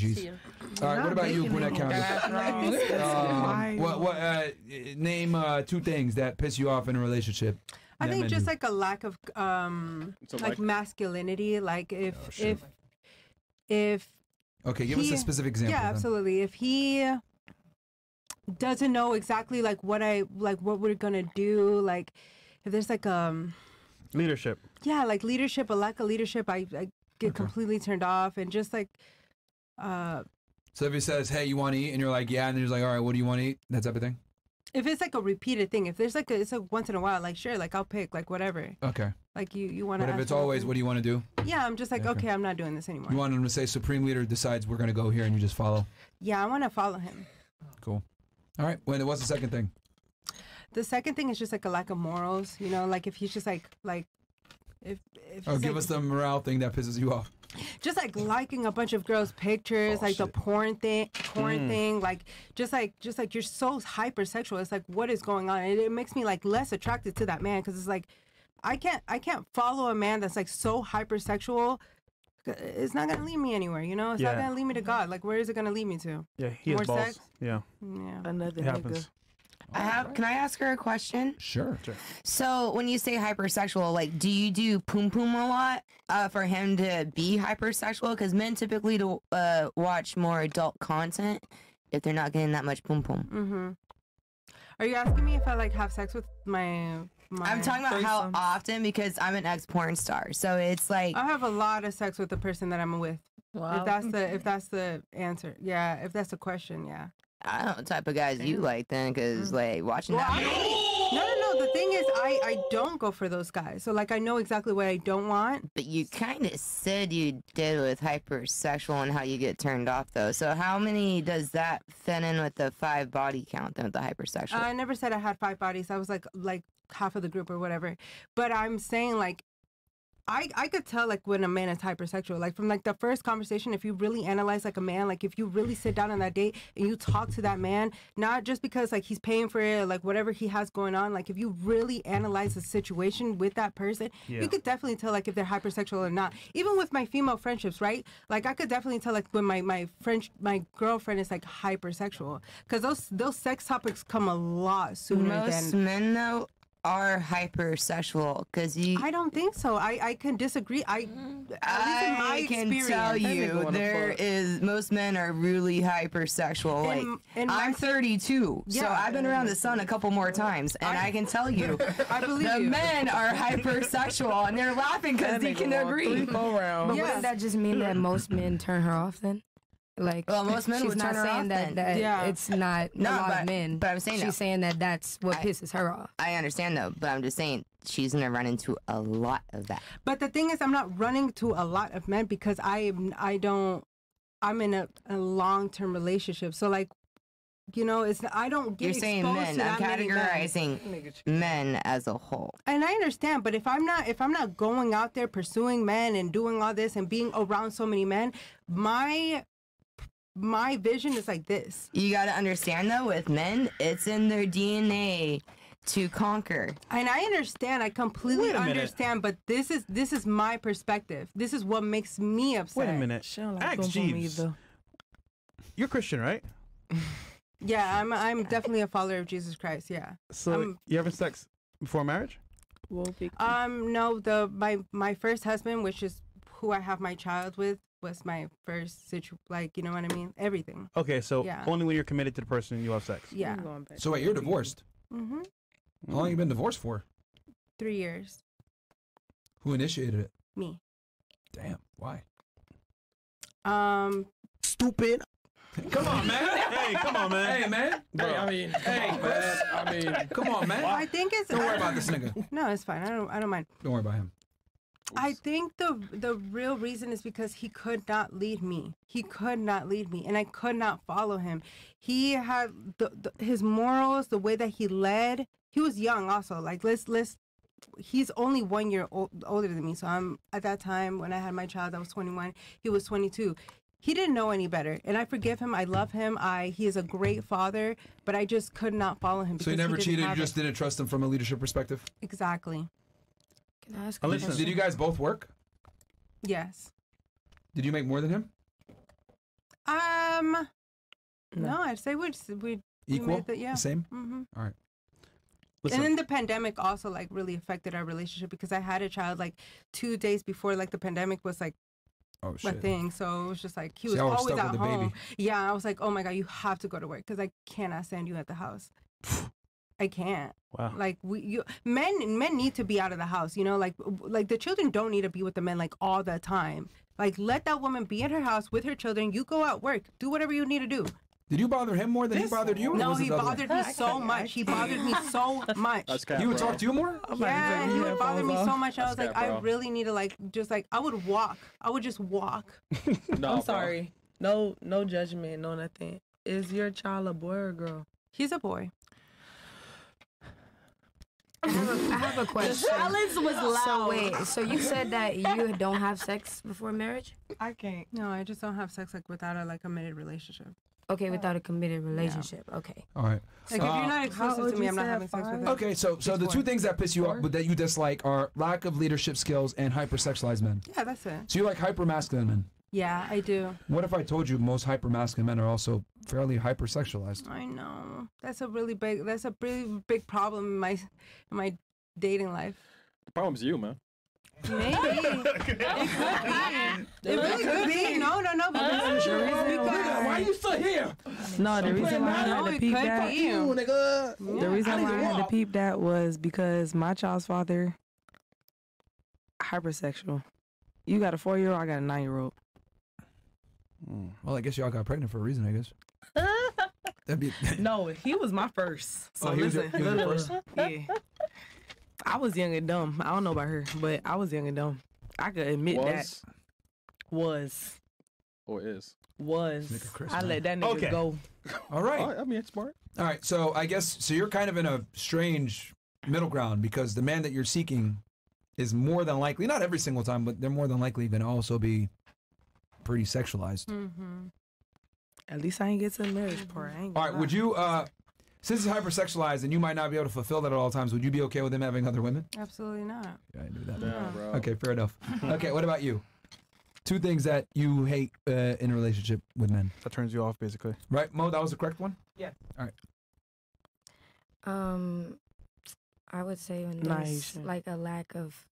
Jeez. All right, what about you, Gwinnett County? Um, what what uh, name uh, two things that piss you off in a relationship? I that think men just like a lack of um So, like like- masculinity. Like if Oh, shit. if if Okay, give us a specific example. Yeah, then. absolutely. If he doesn't know exactly like what I like what we're gonna do, like if there's like um Leadership. yeah, like leadership, a lack of leadership, I, I get completely turned off and just like uh So if he says, "Hey, you want to eat?" and you're like, "Yeah," and he's like, "All right, what do you want to eat?" That type of thing. if it's like a repeated thing, if there's like a, it's like once in a while, like sure, like I'll pick like whatever. Okay. Like you you want But to. if it's always, what do you want to do? Yeah, I'm just like Okay. okay, I'm not doing this anymore. You want him to say, "Supreme Leader decides we're going to go here," and you just follow. Yeah, I want to follow him. Cool. All right. Well, what's the second thing? The second thing is just like a lack of morals. You know, like if he's just like like if if Oh, give like, us the morale thing that pisses you off. Just like liking a bunch of girls' pictures, like the porn thing, porn Mm. thing, like just like just like you're so hypersexual. It's like what is going on? It, it makes me like less attracted to that man because it's like I can't I can't follow a man that's like so hypersexual. It's not gonna lead me anywhere, you know. It's not gonna lead me to God. Like, where is it gonna lead me to? Yeah, he has balls. sex? Yeah. Yeah, another It happens. I have. Can I ask her a question? Sure. So when you say hypersexual, like, do you do poom poom a lot uh, for him to be hypersexual? Because men typically to uh, watch more adult content if they're not getting that much poom poom. Mm-hmm. Are you asking me if I like have sex with my? my I'm talking about how threesomes? often because I'm an ex porn star, so it's like I have a lot of sex with the person that I'm with. Wow. If that's the if that's the answer, yeah. If that's the question, yeah. I don't know what type of guys you like then, because mm. like watching that. No, no, no. The thing is, I I don't go for those guys. So like, I know exactly what I don't want. But you kind of said you did with hypersexual and how you get turned off though. So how many does that fit in with the five body count then with the hypersexual? I never said I had five bodies. I was like like half of the group or whatever. But I'm saying like. I, I could tell like when a man is hypersexual like from like the first conversation if you really analyze like a man like if you really sit down on that date and you talk to that man not just because like he's paying for it or, like whatever he has going on like if you really analyze the situation with that person Yeah. you could definitely tell like if they're hypersexual or not even with my female friendships right like I could definitely tell like when my my French my girlfriend is like hypersexual because those those sex topics come a lot sooner Most than men though are hypersexual because you. I don't think so. I, I can disagree. I at least in my I can experience, tell you there is most men are really hypersexual. In- like in I'm 32, so I've been around the sun a couple more times, and I, can tell you, I believe the you. men are hypersexual, and they're laughing because they can agree. But wouldn't that just mean that most men turn her off then? Like, Well, most men she's would not turn her saying off that, then. that Yeah. it's not No, a lot but- of men. but I'm saying she's no. saying that that's what pisses her off. I understand though, but I'm just saying she's gonna run into a lot of that. But the thing is, I'm not running to a lot of men because I am. I don't. I'm in a, a long term relationship, so like, you know, it's I don't get You're saying exposed men. to I'm that men. categorizing men as a whole. And I understand, but if I'm not if I'm not going out there pursuing men and doing all this and being around so many men, my my vision is like this. You got to understand though, with men, it's in their DNA to conquer. And I understand, I completely Wait a minute. understand, but this is this is my perspective. This is what makes me upset. Wait a minute. Ask Jeeves. You're Christian, right? Yeah, I'm I'm definitely a follower of Jesus Christ. Yeah. So I'm- you having sex before marriage? Um no, the my my first husband, which is who I have my child with, was my first situ like you know what I mean? Everything. Okay, so Yeah. only when you're committed to the person you have sex. Yeah. So wait, you're divorced. Mm-hmm. How long you been divorced for? Three years. Who initiated it? Me. Damn. Why? Um Stupid. Come on, man. hey, come on, man. Hey, man. Bro. Hey, I mean, hey, man. I mean, come on, man. I think it's Don't worry about this nigga. No, it's fine. I don't I don't mind. Don't worry about him. I think the the real reason is because he could not lead me. He could not lead me, and I could not follow him. He had the, the his morals, the way that he led. He was young, also. Like let's let's. He's only one year old, older than me, so I'm at that time when I had my child. I was 21. He was 22. He didn't know any better, and I forgive him. I love him. I he is a great father, but I just could not follow him. So you he never cheated. You just it. didn't trust him from a leadership perspective. exactly. Can I ask Did, did you guys both work? Yes. Did you make more than him? Um, no, I'd say we'd we Equal? the- yeah. Same? hmm All right. Listen, And then the pandemic also like really affected our relationship because I had a child like two days before like the pandemic was like Oh, my shit. thing. So it was just like he was y'all always at with baby. home. Yeah, I was like, oh my god, you have to go to work because I cannot stand you at the house. I can't. wow. Like we, you, men, men need to be out of the house. You know, like like the children don't need to be with the men like all the time. Like let that woman be in her house with her children. You go out work, do whatever you need to do. Did you bother him more than he bothered you? No, he the way? bothered me so much. He bothered me so much. He would talk to you more? Oh yeah, he would bother me so much. I was like, cap, I really need to like just like I would walk. I would just walk. Nah, I'm bro. sorry. No, no judgment, no nothing. Is your child a boy or a girl? He's a boy. I have a, I have a question. Silence was loud. So wait, so you said that you don't have sex before marriage? I can't. No, I just don't have sex like without a like committed relationship. Okay, without a committed relationship. Okay. All right. Like if you're not How exclusive old to me, I'm not said? having sex with Five? you. Okay, so so the two things that piss you off, but that you dislike are lack of leadership skills and hypersexualized men. Yeah, that's it. So you like hypermasculine men. Yeah, I do. What if I told you most hypermasculine men are also fairly hypersexualized? I know. That's a really big. That's a really big problem in my in my dating life. The problem's you, man. Maybe it could be. It really could be. No, no, no. But The reason oh, why, you still here? no, the reason why I no, had to peep that. be. nigga. The reason why I had to peep that was because my child's father hypersexual. You got a four year old, I got a nine year old. Well, I guess y'all got pregnant for a reason. I guess. That'd be. No, he was my first. So Oh, he was your- he was your first? Yeah. I was young and dumb. I don't know about her, but I was young and dumb. I could admit that Was was or is? was. I let that nigga Okay. go. All right. Oh, I mean, it's smart. All right. So I guess so. You're kind of in a strange middle ground because the man that you're seeking is more than likely, not every single time, but they're more than likely going to also be pretty sexualized. Mm-hmm. At least I ain't get to the marriage part. I ain't All gonna. Would you, uh, since it's hypersexualized and you might not be able to fulfill that at all times, would you be okay with him having other women? Absolutely not. Yeah, I knew that. Damn, bro. Okay, fair enough. Okay, what about you? Two things that you hate uh, in a relationship with men, That turns you off, basically. right? Mo, that was the correct one. Yeah. All right. Um, I would say when there's you shouldn't. like a lack of,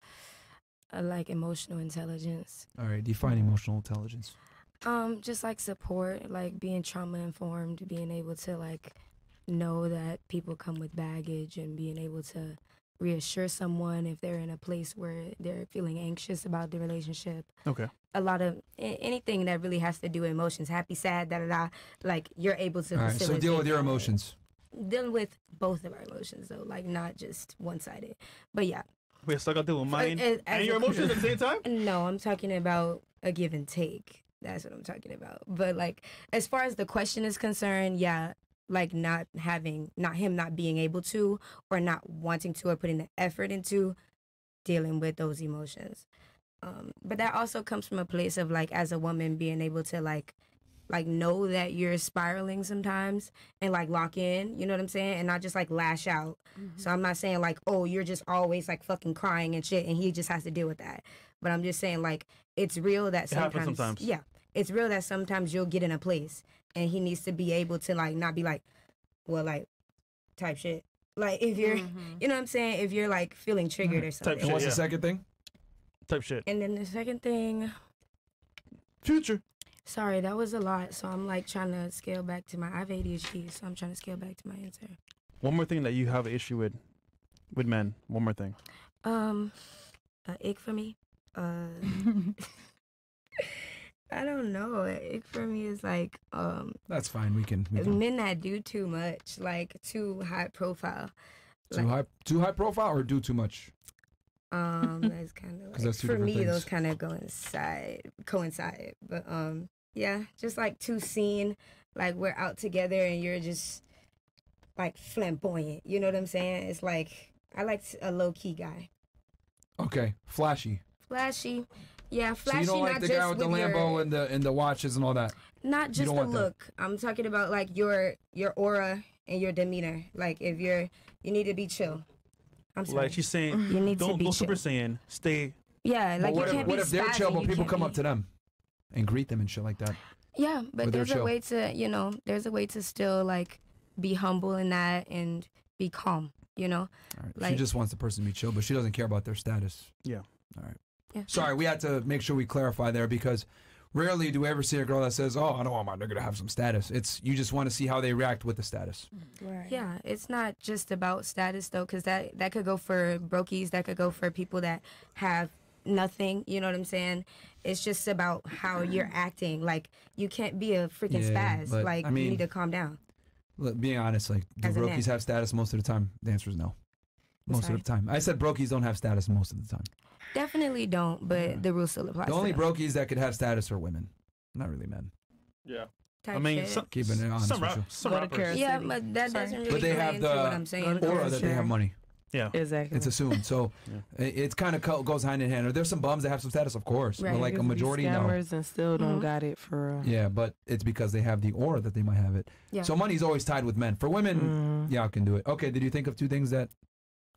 uh, like emotional intelligence. All right, define emotional intelligence. Um, just like support, like being trauma informed, being able to like know that people come with baggage and being able to reassure someone if they're in a place where they're feeling anxious about the relationship. Okay. A lot of anything that really has to do with emotions, happy, sad, da da da. Like you're able to. All right, so deal with your emotions. Dealing with both of our emotions though, like not just one sided. But yeah, I got to deal with mine as- as and your emotions at the same time? no, I'm talking about a give and take. That's what I'm talking about. But like as far as the question is concerned, yeah, like not having not him not being able to or not wanting to or putting the effort into dealing with those emotions. Um but that also comes from a place of like as a woman being able to like like know that you're spiraling sometimes and like lock in, you know what I'm saying? And not just like lash out. So I'm not saying like, oh, you're just always like fucking crying and shit and he just has to deal with that. But I'm just saying like it's real that It happens sometimes, sometimes. Yeah. It's real that sometimes you'll get in a place and he needs to be able to like not be like, well, like type shit. Like if you're Mm-hmm. you know what I'm saying? If you're like feeling triggered or something. And Shit, what's yeah. the second thing? Type shit. And then the second thing, Future. Sorry, that was a lot. So I'm like trying to scale back to my I have ADHD, so I'm trying to scale back to my answer. One more thing that you have an issue with, with men. One more thing. Um, a ick for me. Uh, I don't know. A ick for me is like um That's fine. We can. We can. men that do too much, like too high profile. Too Like, high, too high profile, or do too much. um, that's kind of 'Cause like for different me. Those kind of go inside, coincide. But um, yeah, just like too seen. Like we're out together and you're just like flamboyant. You know what I'm saying? It's like I like a low key guy. Okay, flashy. Flashy, yeah, flashy. So flashy. you don't like not the guy with the your- Lambo and the and the watches and all that. not just don't the want that. look. I'm talking about like your your aura and your demeanor. Like if you're you need to be chill. I'm sorry. Like she's saying, you need to don't be go chill. Super Saiyan. Stay. yeah, But like what you if can't what be if they're chill, but people come be- up to them and greet them and shit like that? Yeah, but there's a way to, you know, there's a way to still like be humble in that and be calm, you know? All right. she just wants the person to be chill, but she doesn't care about their status. Yeah. All right. Yeah. Sorry, we had to make sure we clarify there because rarely do we ever see a girl that says, "Oh, I don't want my nigga to have some status." It's you just want to see how they react with the status. Right. Yeah, it's not just about status though, because that that could go for brokies, that could go for people that have nothing. You know what I'm saying? It's just about how you're mm-hmm. acting. Like you can't be a freaking Yeah, spaz. but, like I mean- you need to calm down. Look, being honest, like do As brokies have status most of the time? The answer is no. Most Sorry. of the time, I said brokies don't have status most of the time. Definitely don't, but mm-hmm. the rule still applies. The only to brokies that could have status are women, not really men. Yeah. Type I mean, some, Keeping it honest some, with rap, some Go rappers. Yeah, but that Sorry. doesn't really But they have the what I'm saying. Aura that they have money. Yeah. Exactly. It's assumed. So Yeah. it, it's kind of co- goes hand in hand. Or there's some bums that have some status, of course, Right. but like a Niggas be majority, no. scammers and still don't Mhm. got it for real. Yeah, but it's because they have the aura that they might have it. Yeah. So money's always tied with men. For women, Mm. yeah, I can do it. Okay, did you think of two things that?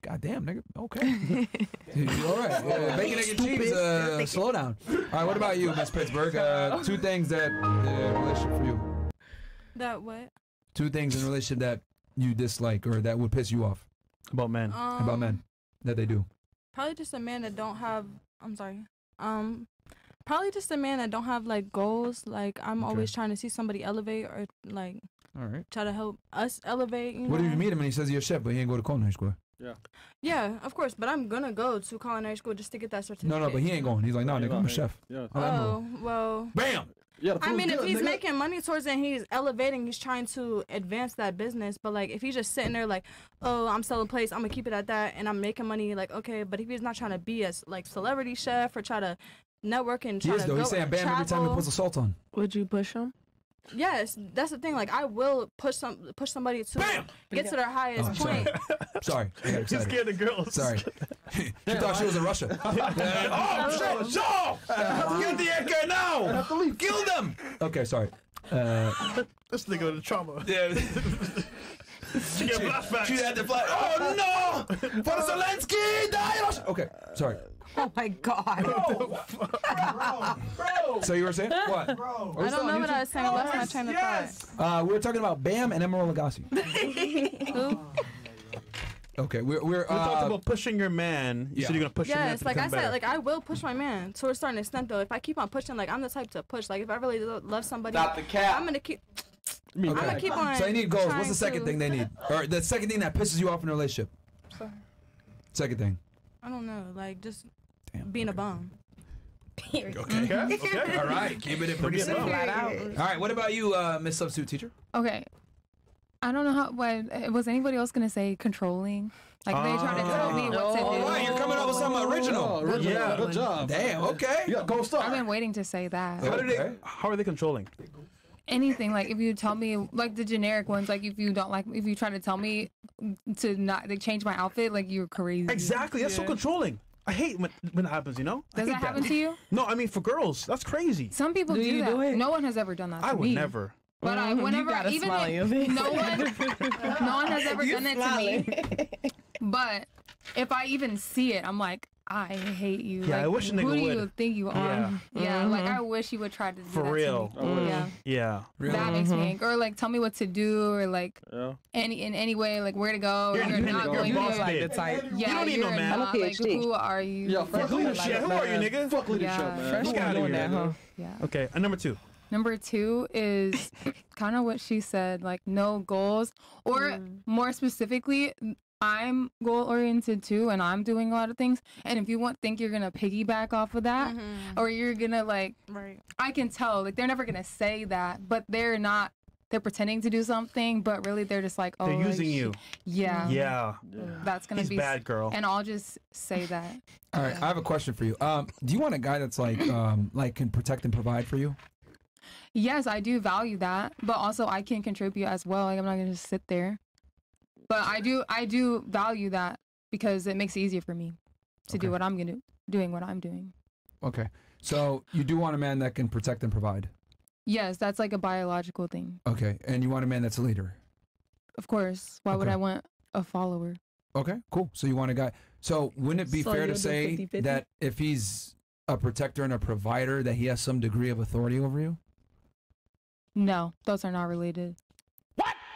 God damn, nigga. Okay. All right. Uh, bacon, egg, and cheese. Uh, slow down. All right, what about you, Miss Pittsburgh? Uh, two things that uh, relationship for you. That what? Two things in a relationship that you dislike or that would piss you off About men. Um, about men that they do. Probably just a man that don't have. I'm sorry. Um, probably just a man that don't have like goals. Like I'm Okay. always trying to see somebody elevate or like All right. try to help us elevate. You What know? if you meet him and he says he's a chef, but he ain't go to culinary school? Yeah, Yeah, of course. But I'm gonna go to culinary school just to get that certificate. No, no, but he ain't going. He's like, no, nigga, I'm a chef. Yeah. How? Oh well. Bam. Yeah. I mean, if he's making money towards it and he's elevating, he's trying to advance that business. But like, if he's just sitting there like, oh, I'm selling plates, I'm gonna keep it at that, and I'm making money, like, okay. But if he's not trying to be a s- like celebrity chef or try to network and He try is to though. go He's saying and bam every time he puts a salt on. Would you push him? Yes, that's the thing. Like, I will push some push somebody to get to their highest Oh, sorry. point. Sorry, I got He's excited. scared of girls. Sorry. she thought she was in Russia. oh shit! So, get the AK now. Kill them. Okay, sorry. Uh, This nigga with the trauma. yeah. She get flashbacks. She had the flag. Oh no! For Zelensky, die! Russia. Okay, sorry. Oh my god. Bro, bro. So you were saying what? I don't know what I was saying. I lost my train of thought. Uh, we were talking about Bam and Emeril Lagasse. Okay, we're we're We talked uh, about pushing your man. You yeah. said you're gonna push your man Yes, like I become said, better. like I will push my man to a certain extent. Though, if I keep on pushing, like I'm the type to push. Like if I really love somebody, Stop the cap. I'm gonna keep. Me, okay. I'm gonna keep on. So they need goals. What's the second to- thing they need? Or the second thing that pisses you off in a relationship? Second thing. I don't know, like just Damn. being a bum. Okay. Okay. Okay. All right. Keeping it pretty simple. Flat out. All right. What about you, uh, Miss Substitute Teacher? Okay. I don't know how. What was anybody else gonna say? Controlling. Like they trying to tell me what to do. Oh, you're coming up with something original. original. Yeah. Good job. Damn. Okay. Yeah, go I've been waiting to say that. How, do they, how are they controlling? Anything like if you tell me like the generic ones, like if you don't like if you try to tell me to not like change my outfit, like you're crazy. Exactly. That's so controlling. I hate when, when that happens. You know. Does hate that happen to you? No, I mean for girls, that's crazy. Some people Do do, you that. do it? No one has ever done that. To me. I would me. never. But I, you whenever, got even smile if, no one, no one has ever done it to me. But if I even see it, I'm like, I hate you. Yeah, like, I wish a nigga who nigga do you think you are? Yeah. Yeah, like Mhm. I wish you would try to do For that real. To me. Yeah, Yeah. Really? that makes me Mhm. angry. Or like tell me what to do, or like Yeah. any in any way, like where to go. You're or you're independent. not You're going boss to. babe. the type. Yeah, You don't need no man. Not, like, who are you? Yeah, fuck who leadership. like- Who are you, nigga? Fuck leadership, Yeah. man. Fresh Fuck one outta doing here, huh? Yeah. Okay. And number two. Number two is kind of what she said, like no goals, or more specifically, I'm goal oriented too, and I'm doing a lot of things. And if you want, think you're gonna piggyback off of that, Mhm. or you're gonna like, Right. I can tell, like they're never gonna say that, but they're not. They're pretending to do something, but really they're just like, oh, They're using she- you. Yeah, Yeah. that's gonna He's be bad, girl. And I'll just say that. All right. I have a question for you. Um, do you want a guy that's like, um, like can protect and provide for you? Yes, I do value that, but also I can contribute as well. Like I'm not gonna just sit there. But I do I do value that because it makes it easier for me to Okay. do what I'm gonna doing what I'm doing. Okay. So you do want a man that can protect and provide. Yes, that's like a biological thing. Okay. And you want a man that's a leader. Of course. Why would I want a follower? Okay. Cool. So you want a guy. So wouldn't it be So fair to say 50-50? that if he's a protector and a provider, that he has some degree of authority over you? No, those are not related.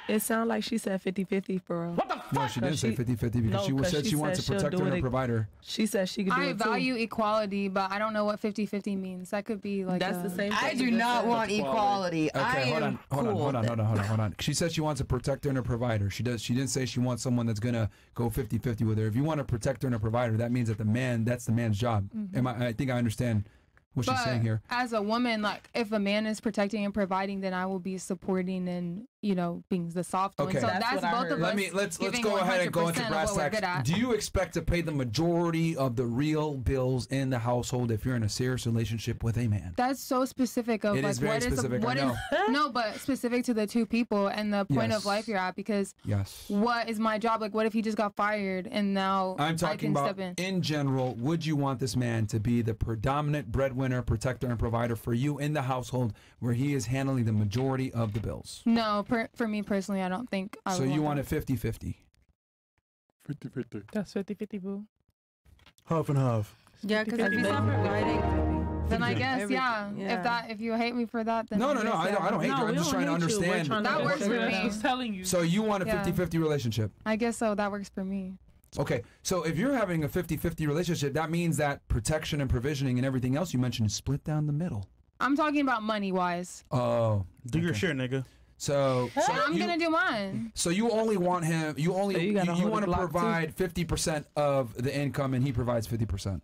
It sounds like she said 50-50 for real. What the fuck? No, she didn't say 50 50 because No, she 'cause said she she wants said a she'll protector and a it- provider. She said she could do I it too. value equality, but I don't know what 50-50 means. That could be like That's a- the same I do not want equality. I Okay, hold am on, hold on, cool hold on, hold on, hold on, hold on. She said she wants a protector and a provider. She does. She didn't say she wants someone that's gonna go 50-50 with her. If you want a protector and a provider, that means that the man, that's the man's job. Mm-hmm. Am I? I think I understand what she's saying here. as a woman, like if a man is protecting and providing, then I will be supporting and you know being the soft one. Okay. So That's that's, both heard. of Let us. me let's let's go ahead and go into 100% of brass tacks. Do you expect to pay the majority of the real bills in the household if you're in a serious relationship with a man? That's so specific of It like is very what is specific, I what is know. no, but specific to the two people and the point Yes. of life you're at. Because Yes. what is my job? Like, what if he just got fired and now I'm I talking can about step in? in general. Would you want this man to be the predominant breadwinner, protector, and provider for you in the household where he is handling the majority of the bills? No, per, for me personally, I don't think. I so would you want want it 50-50. 50 50. That's 50-50, boo. Half and half. Yeah, because if 50-50 he's baby. providing, Then I guess, Everything, yeah, yeah. If that, if you hate me for that, then No, no, no. guess, I don't, yeah. I don't hate No, you. I'm just trying to hate you. We're understand. trying to That works for me. out. Just telling you. So you want a Yeah. 50-50 relationship. I guess so. That works for me. Okay, so if you're having a 50-50 relationship, that means that protection and provisioning and everything else you mentioned is split down the middle. I'm talking about money wise. Oh, Do your okay. share, nigga. So, so I'm you, gonna do mine. so you only want him. You only So you you, you, want to provide 50% of the income, and he provides 50%.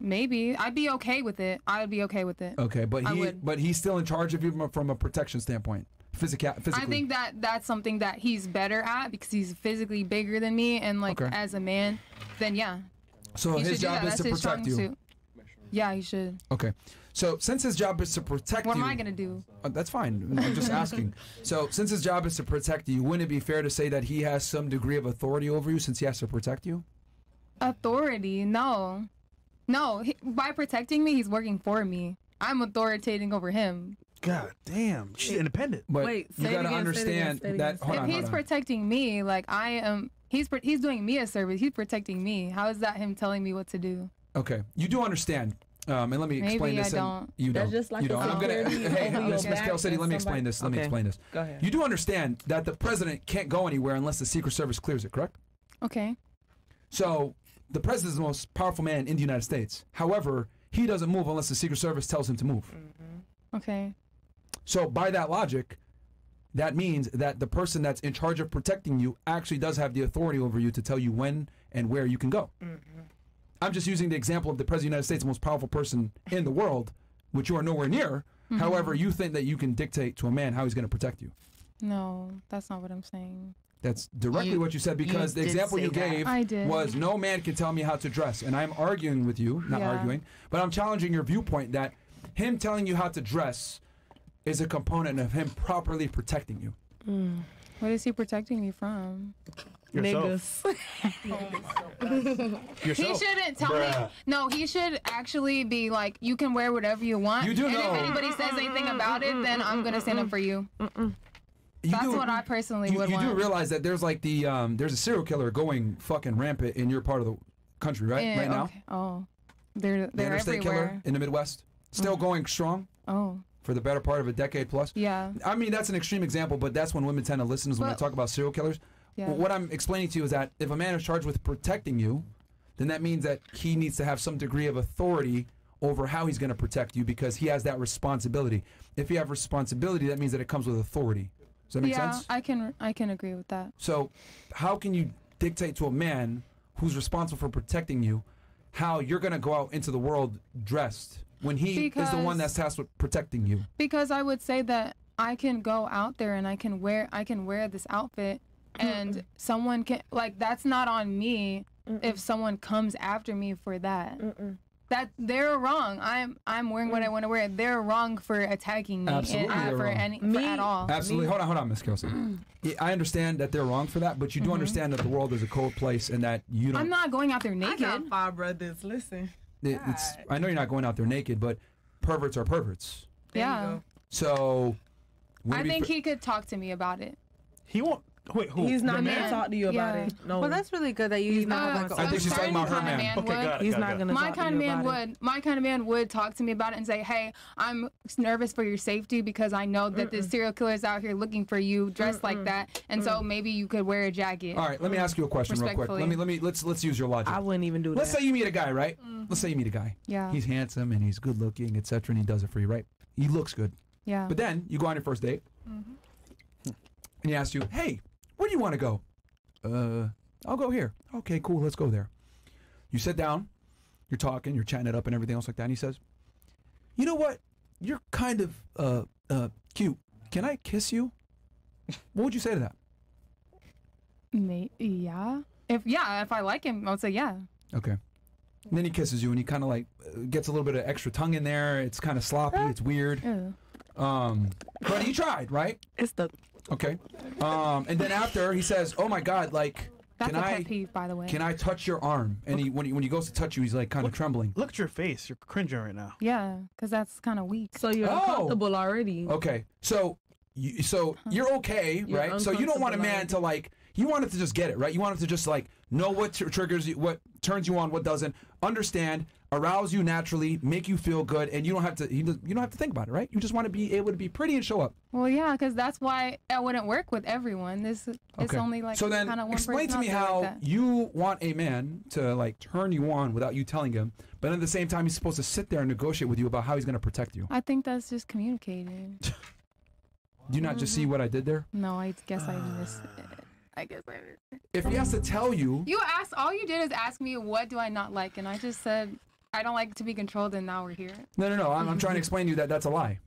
Maybe I'd be okay with it. I would be okay with it. Okay, but he would. but he's still in charge of you from a, from a protection standpoint, physical physically. I think that that's something that he's better at because he's physically bigger than me, and like Okay. as a man, then yeah, so he his should do job that. is That's to his protect strong you. suit. Yeah, he should. Okay, so since his job is to protect you What you, am I gonna do? Uh, that's fine. I'm just asking. So, since his job is to protect you, wouldn't it be fair to say that he has some degree of authority over you since he has to protect you? Authority? No, no. He, by protecting me, he's working for me. I'm authoritating over him. God damn. She's independent. But Wait, you say it gotta again, say it again, understand say it that. Hold if on, he's hold on. protecting me, like I am, he's he's doing me a service. He's protecting me. How is that him telling me what to do? Okay, you do understand. Um, and let me Maybe explain I this. and- don't. You That's don't. just like you don't. I'm gonna. security Hey, over Miss your Miss back Cal City. and Let me explain somebody- this. Let me Okay. explain this. Go ahead. You do understand that the president can't go anywhere unless the Secret Service clears it, correct? Okay. So the president is the most powerful man in the United States. However, he doesn't move unless the Secret Service tells him to move. Okay. So by that logic, that means that the person that's in charge of protecting you actually does have the authority over you to tell you when and where you can go. I'm just using the example of the president of the United States, the most powerful person in the world, which you are nowhere near. Mm-hmm. However, you think that you can dictate to a man how he's going to protect you. No, that's not what I'm saying. That's directly You- what you said because the example you that. gave was no man can tell me how to dress. And I'm arguing with you, not Yeah. arguing, but I'm challenging your viewpoint that him telling you how to dress is a component of him properly protecting you. Mm. What is he protecting me from? Yourself. Niggas. He shouldn't tell me. No, he should actually be like, you can wear whatever you want. You do and know. if anybody says anything about it, then I'm gonna stand up for you. You That's do- what I personally you, would you want. do realize that there's like the um there's a serial killer going fucking rampant in your part of the country, right? Eh, right now. Oh, they're The they're interstate everywhere. killer in the Midwest. Still going strong Oh, for the better part of a decade plus. yeah, I mean, that's an extreme example, but that's when women tend to listen is when I talk about serial killers. Yeah. What I'm explaining to you is that if a man is charged with protecting you, then that means that he needs to have some degree of authority over how he's going to protect you because he has that responsibility. If you have responsibility, that means that it comes with authority. Does that make yeah, sense? I can I can agree with that. So, how can you dictate to a man who's responsible for protecting you how you're going to go out into the world dressed when he is the one that's tasked with protecting you? Because I would say that I can go out there and I can wear I can wear this outfit and someone can like that's not on me if someone comes after me for that. That they're wrong. I'm I'm wearing what I want to wear. They're wrong for attacking me Absolutely and, uh, they're for wrong. any for Me- at all. Absolutely. Hold on, hold on, Miss Kelsey. Yeah, I understand that they're wrong for that, but you do understand that the world is a cold place and that you don't. I'm not going out there I naked. got five brothers. Listen. it- it's, I know you're not going out there naked, but perverts are perverts. There you yeah. go. So, would I think fa- he could talk to me about it. He won't. Wait, who? He's not gonna talk to you about Yeah. it. No. Well, that's really good that you even not have like gonna think she's talking about her Certain man. Okay, would. got it. He's got not gonna my talk kind to of you man about it. would my kind of man would talk to me about it and say hey i'm nervous for your safety because i know that this serial killer is out here looking for you dressed like that and so maybe you could wear a jacket All right, let me ask you a question real quick. Let me let me let's let's use your logic. I wouldn't even do that. Let's say you meet a guy, right? Mm-hmm. Let's say you meet a guy. yeah He's handsome and he's good looking, etc. And he does it for you, right? He looks good. yeah But then you go on your first date, mm-hmm. and he asks you, "Hey, where do you want to go?" Uh, I'll go here. Okay, cool. Let's go there. You sit down, you're talking, you're chatting it up, and everything else like that. And he says, "You know what? You're kind of uh uh cute. Can I kiss you?" What would you say to that? May- yeah if yeah if i like him i would say yeah Okay. And then he kisses you, and he kind of like uh, gets a little bit of extra tongue in there. It's kind of sloppy. It's weird. Ew. Um, but he tried, right? it's the Okay. Um, and then after he says, "Oh my God, like, that's can a I pet peeve by the way can I touch your arm?" And he when he when he goes to touch you, he's like kind of trembling. Look at your face. You're cringing right now. yeah because that's kind of weak so you're Oh. uncomfortable already. Okay. So you so you're okay, You're right? So you don't want a man to like you want him to just get it, right? You want him to just like know what tr- triggers you, what turns you on, what doesn't, understand, arouse you naturally, make you feel good, and you don't have to you don't have to think about it, right? You just want to be able to be pretty and show up. well yeah because that's why i wouldn't work with everyone this it's Okay. only like so then kind of one explain to me how like you want a man to like turn you on without you telling him, but at the same time he's supposed to sit there and negotiate with you about how he's going to protect you. i think that's just communicating Do you not just Mm-hmm. see what I did there? no i guess i missed it i guess i missed it. If he has to tell you, You asked all you did is ask me what do I not like, and I just said I don't like to be controlled, and now we're here. no, no, no, I'm, I'm trying to explain to you that that's a lie.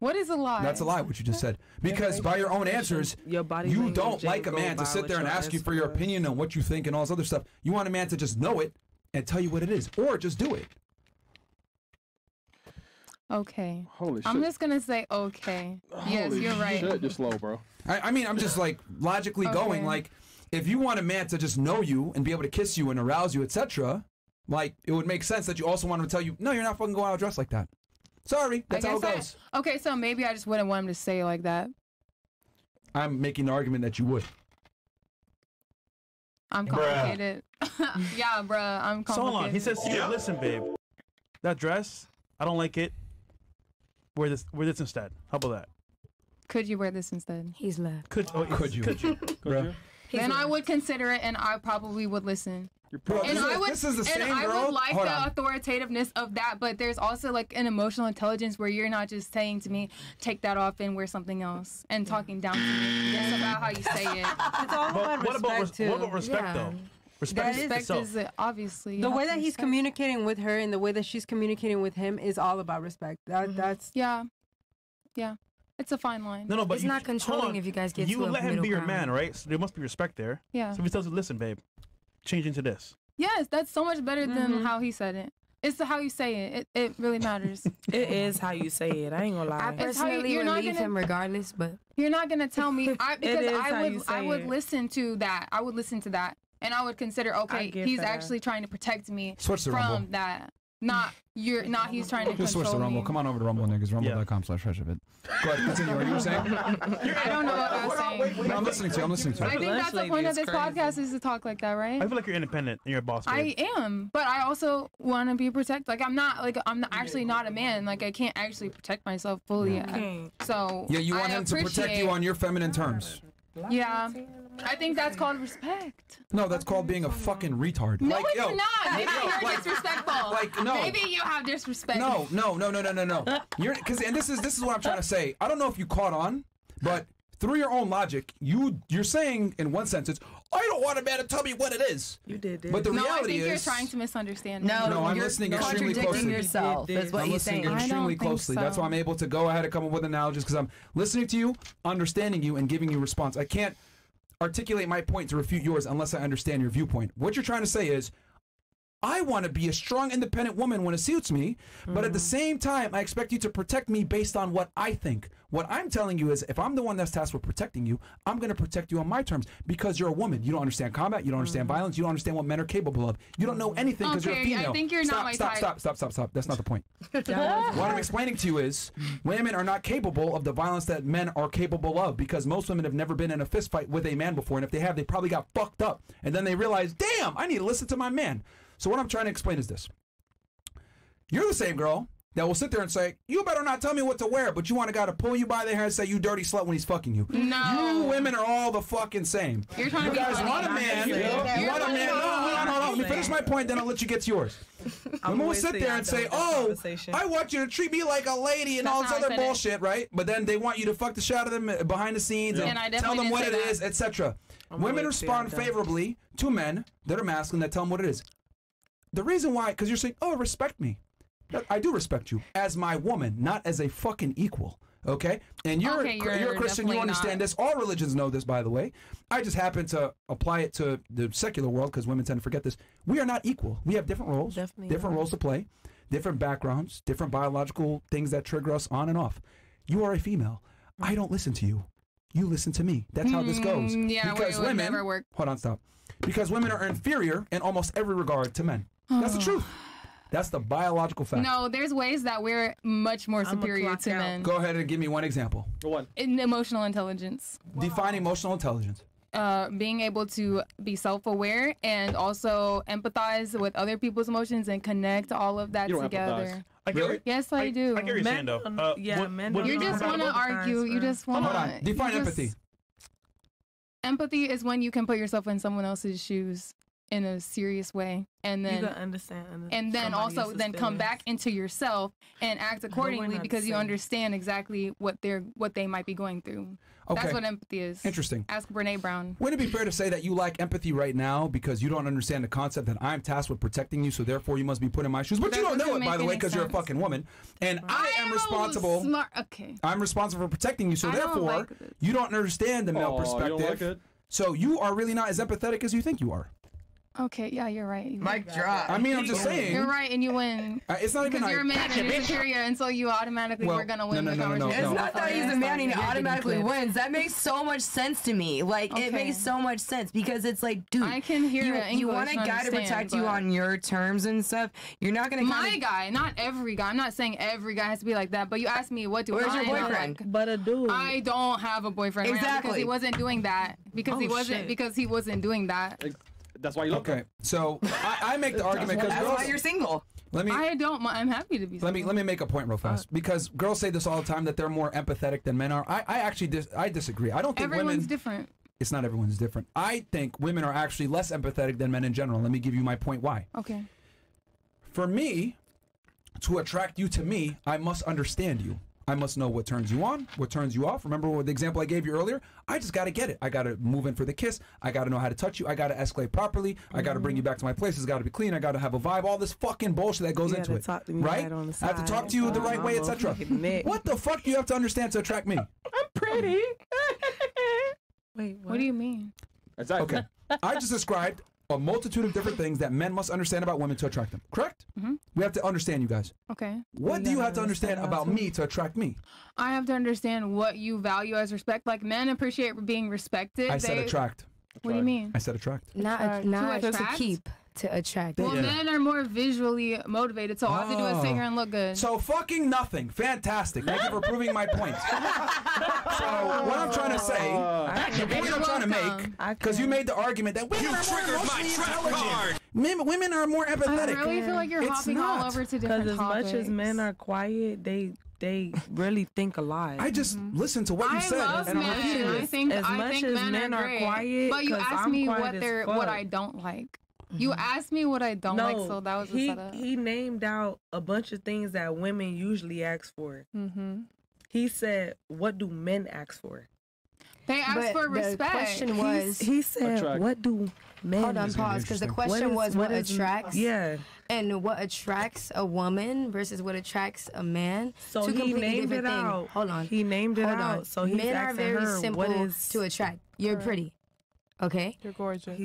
What is a lie? That's a lie. What you just said, because by your own answers, Your body you language don't like a go man to by sit what there and you're ask you for your opinion on what you think and all this other stuff. You want a man to just know it and tell you what it is, or just do it. Okay. Holy shit. I'm just gonna say okay. yes, Holy you're right. Shit, just slow, bro. I, I mean, I'm just like logically going like, if you want a man to just know you and be able to kiss you and arouse you, etc., like it would make sense that you also want him to tell you, no, you're not fucking going out dressed like that. Sorry, that's how it guess I- goes. okay, so maybe I just wouldn't want him to say it like that. I'm making the argument that you would. I'm complicated. yeah, bruh, I'm complicated. So hold on. He says to you, "Listen, babe, that dress, I don't like it. Wear this. Wear this instead. How about that? Could you wear this instead? He's left. Could oh, Could you? Could you? Bro. Then I would consider it, and I probably would listen. Bro, and this, I would, this is the and same I girl. would like Hold the on. authoritativeness of that, but there's also like an emotional intelligence where you're not just saying to me, "Take that off and wear something else," and talking down to me. It's about how you say it. It's all But about what about respect res- too. what about respect Yeah. though? Respect That is is- Respect itself. is uh, obviously the way to that he's communicating with her and the way that she's communicating with him is all about respect. That that's Yeah, yeah, it's a fine line. No, no, but It's you, not controlling on. if you guys get You to let him middle be your ground. man, right? So there must be respect there. Yeah. So if he tells you, "Listen, babe, change into this." Yes, that's so much better than Mhm. how he said it. It's the how you say it. It, it really matters. It is how you say it. I ain't gonna I lie. how you- personally you're would not leave gonna- him regardless, but You're not gonna tell me I, because I would I would it. listen to that. I would listen to that, and I would consider okay, he's that. actually trying to protect me Switch from that. Not you're not he's trying to Just switch control to Rumble. me. Come on over to Rumble, niggas. Rumble.com slash fresh of it. Go ahead, continue. What you were saying? I don't know what I was saying. No, I'm listening to you. I'm listening to you. I think that's the point of this crazy. podcast is to talk like that, right? I feel like you're independent and you're a boss. Babe. I am, but I also want to be protected. Like I'm not like I'm not, actually not a man. Like I can't actually protect myself fully. yet. can't. So Yeah, you I want him to protect you on your feminine terms. Yeah, I think that's called respect. No, that's called being a fucking retard. No, like, it's yo, not. Maybe yo, you're like- disrespectful. like, no. Maybe you have disrespect. No, no, no, no, no, no, no. You're because and this is this is what I'm trying to say. I don't know if you caught on, but through your own logic, you you're saying in one sentence, I don't want a man to tell me what it is. You did this. But the No, I reality think you're trying to misunderstand. No, me. No, I'm listening extremely contradicting closely. yourself. You did Is what I'm you're listening saying. I extremely don't think closely. That's why I'm able to go ahead and come up with analogies because I'm listening to you, understanding you, and giving you response. I can't articulate my point to refute yours unless I understand your viewpoint. What you're trying to say is, I want to be a strong, independent woman when it suits me, but at the mm-hmm. same time, I expect you to protect me based on what I think. What I'm telling you is, if I'm the one that's tasked with protecting you, I'm going to protect you on my terms because you're a woman. You don't understand combat. You don't understand mm-hmm. violence. You don't understand what men are capable of. You don't know anything because you're a Okay, I female. think you're not stop, my stop, type. stop, stop, stop, stop. That's not the point. what I'm explaining to you is, women are not capable of the violence that men are capable of because most women have never been in a fist fight with a man before, and if they have, they probably got fucked up, and then they realize, damn, I need to listen to my man. So what I'm trying to explain is this: you're the same girl that will sit there and say, "You better not tell me what to wear," but you want a guy to pull you by the hair and say, "You dirty slut" when he's fucking you. No. you women are all the fucking same. You're trying you be guys funny. want a man. You're want a man. to No, hold on, hold on. Let me finish my point, then I'll let you get to yours. Women will sit there and say, "Oh, I want you to treat me like a lady and That's all this other said it. bullshit," right? But then they want you to fuck the shit out of them behind the scenes and, And I tell them what it say is, that. etc. Women respond that. favorably to men that are masculine that tell them what it is. The reason why, because you're saying, "Oh, respect me." I do respect you as my woman, not as a fucking equal. Okay, and you're Okay, you're, you're a Christian. You understand not. this. All religions know this, by the way. I just happen to apply it to the secular world because women tend to forget this. We are not equal. We have different roles, Definitely different not. roles to play, different backgrounds, different biological things that trigger us on and off. You are a female. I don't listen to you. You listen to me. That's how this goes. Mm, yeah, because it women. never work. Hold on, stop. Because women are inferior in almost every regard to men. That's the truth. That's the biological fact. No, there's ways that we're much more superior to out. men Go ahead and give me one example. One. in emotional intelligence. Define emotional intelligence. Uh, being able to be self-aware and also empathize with other people's emotions and connect all of that You together. empathize. I Really? it. Yes, I, do. I get what you're saying though. Men- Uh, yeah, what- men what- don't you just want to argue. You just want Hold on. Define empathy. Empathy is when you can put yourself in someone else's shoes in a serious way, and then can understand. and then also then come feelings. back into yourself and act accordingly not because you understand exactly what they're what they might be going through. Okay. That's what empathy is. Interesting. Ask Brene Brown. Would it be fair to say that you lack empathy right now because you don't understand the concept that I'm tasked with protecting you, so therefore you must be put in my shoes? But That you don't know it, by the way, because you're a fucking woman, and I am a responsible. Smart. Okay. I'm responsible for protecting you, so I don't therefore like you don't understand the male Aw, you perspective. don't like it? So you are really not as empathetic as you think you are. Okay. Yeah, you're right. Mic drop. I mean, I'm just saying. You're right, and you win. Uh, it's not even. Because you're a man and you're superior, and so you automatically Well, we're gonna win no, the no, no, no, conversation. no. It's not that he's a man and he automatically wins. That makes so much sense to me. Like it makes so much sense because it's like, dude, I can hear you, it you want a guy to protect you on your terms and stuff. You're not gonna My kinda, guy, not every guy. I'm not saying every guy has to be like that, but you asked me what do Where's I your not boyfriend? like? But a dude. I don't have a boyfriend right because he wasn't doing that. Because he Oh, wasn't shit. because he wasn't doing that. That's why you love Okay, so I, I make the argument because That's why you're single. Let me I don't. mi- I'm happy to be. let me let me make a point real fast uh, because girls say this all the time that they're more empathetic than men are. I, I actually dis- I disagree. I don't think Everyone's women. different. it's not everyone's different. I think women are actually less empathetic than men in general. Let me give you my point why. Okay. For me, to attract you to me, I must understand you. I must know what turns you on, what turns you off. Remember what the example I gave you earlier? I just got to get it. I got to move in for the kiss. I got to know how to touch you. I got to escalate properly. I got to bring you back to my place. It's got to be clean. I got to have a vibe. All this fucking bullshit that goes You into it. talk to me right? right on the I have to talk to you the right way, etc. What the fuck do you have to understand to attract me? I'm pretty. Wait, what? What do you mean? Exactly. Okay. I just described a multitude of different things that men must understand about women to attract them. Correct? Mm-hmm. We have to understand you guys. Okay. What you do you have to understand understand about us. me to attract me? I have to understand what you value as respect. Like men appreciate being respected. I said They- attract. What do you mean? I said attract. Not Uh, to not to attract? keep to attract. Well, Yeah. men are more visually motivated, so all I have to do is sit Oh. here and look good. So fucking nothing. Fantastic. Thank you for proving my point. so what I'm trying to say, the point I'm trying to make, because you made the argument that women are more emotionally intelligent. Men, women are more empathetic. I empathetic. really feel like you're It's hopping not. all over to different Because different as much as men are quiet, they they really think a lot. I just mm-hmm. listened to what you I said, love and I'm men. repeating I think As I much think as men, men are are great. quiet, but you asked I'm me what they're what. I don't like. You asked me what I don't no, like, so that was the he setup. he named out a bunch of things that women usually ask for. mm-hmm. He said, "What do men ask for?" They asked But for the question was, he said, Attract. "What do men?" hold on, is gonna be pause, because the question What is- was what, is- attracts, Yeah. and what attracts a woman versus what attracts a man. So Two he named it thing. out. Hold on. He named it Hold out. on. So he's men are very her, simple what is to attract. You're pretty. Okay? He's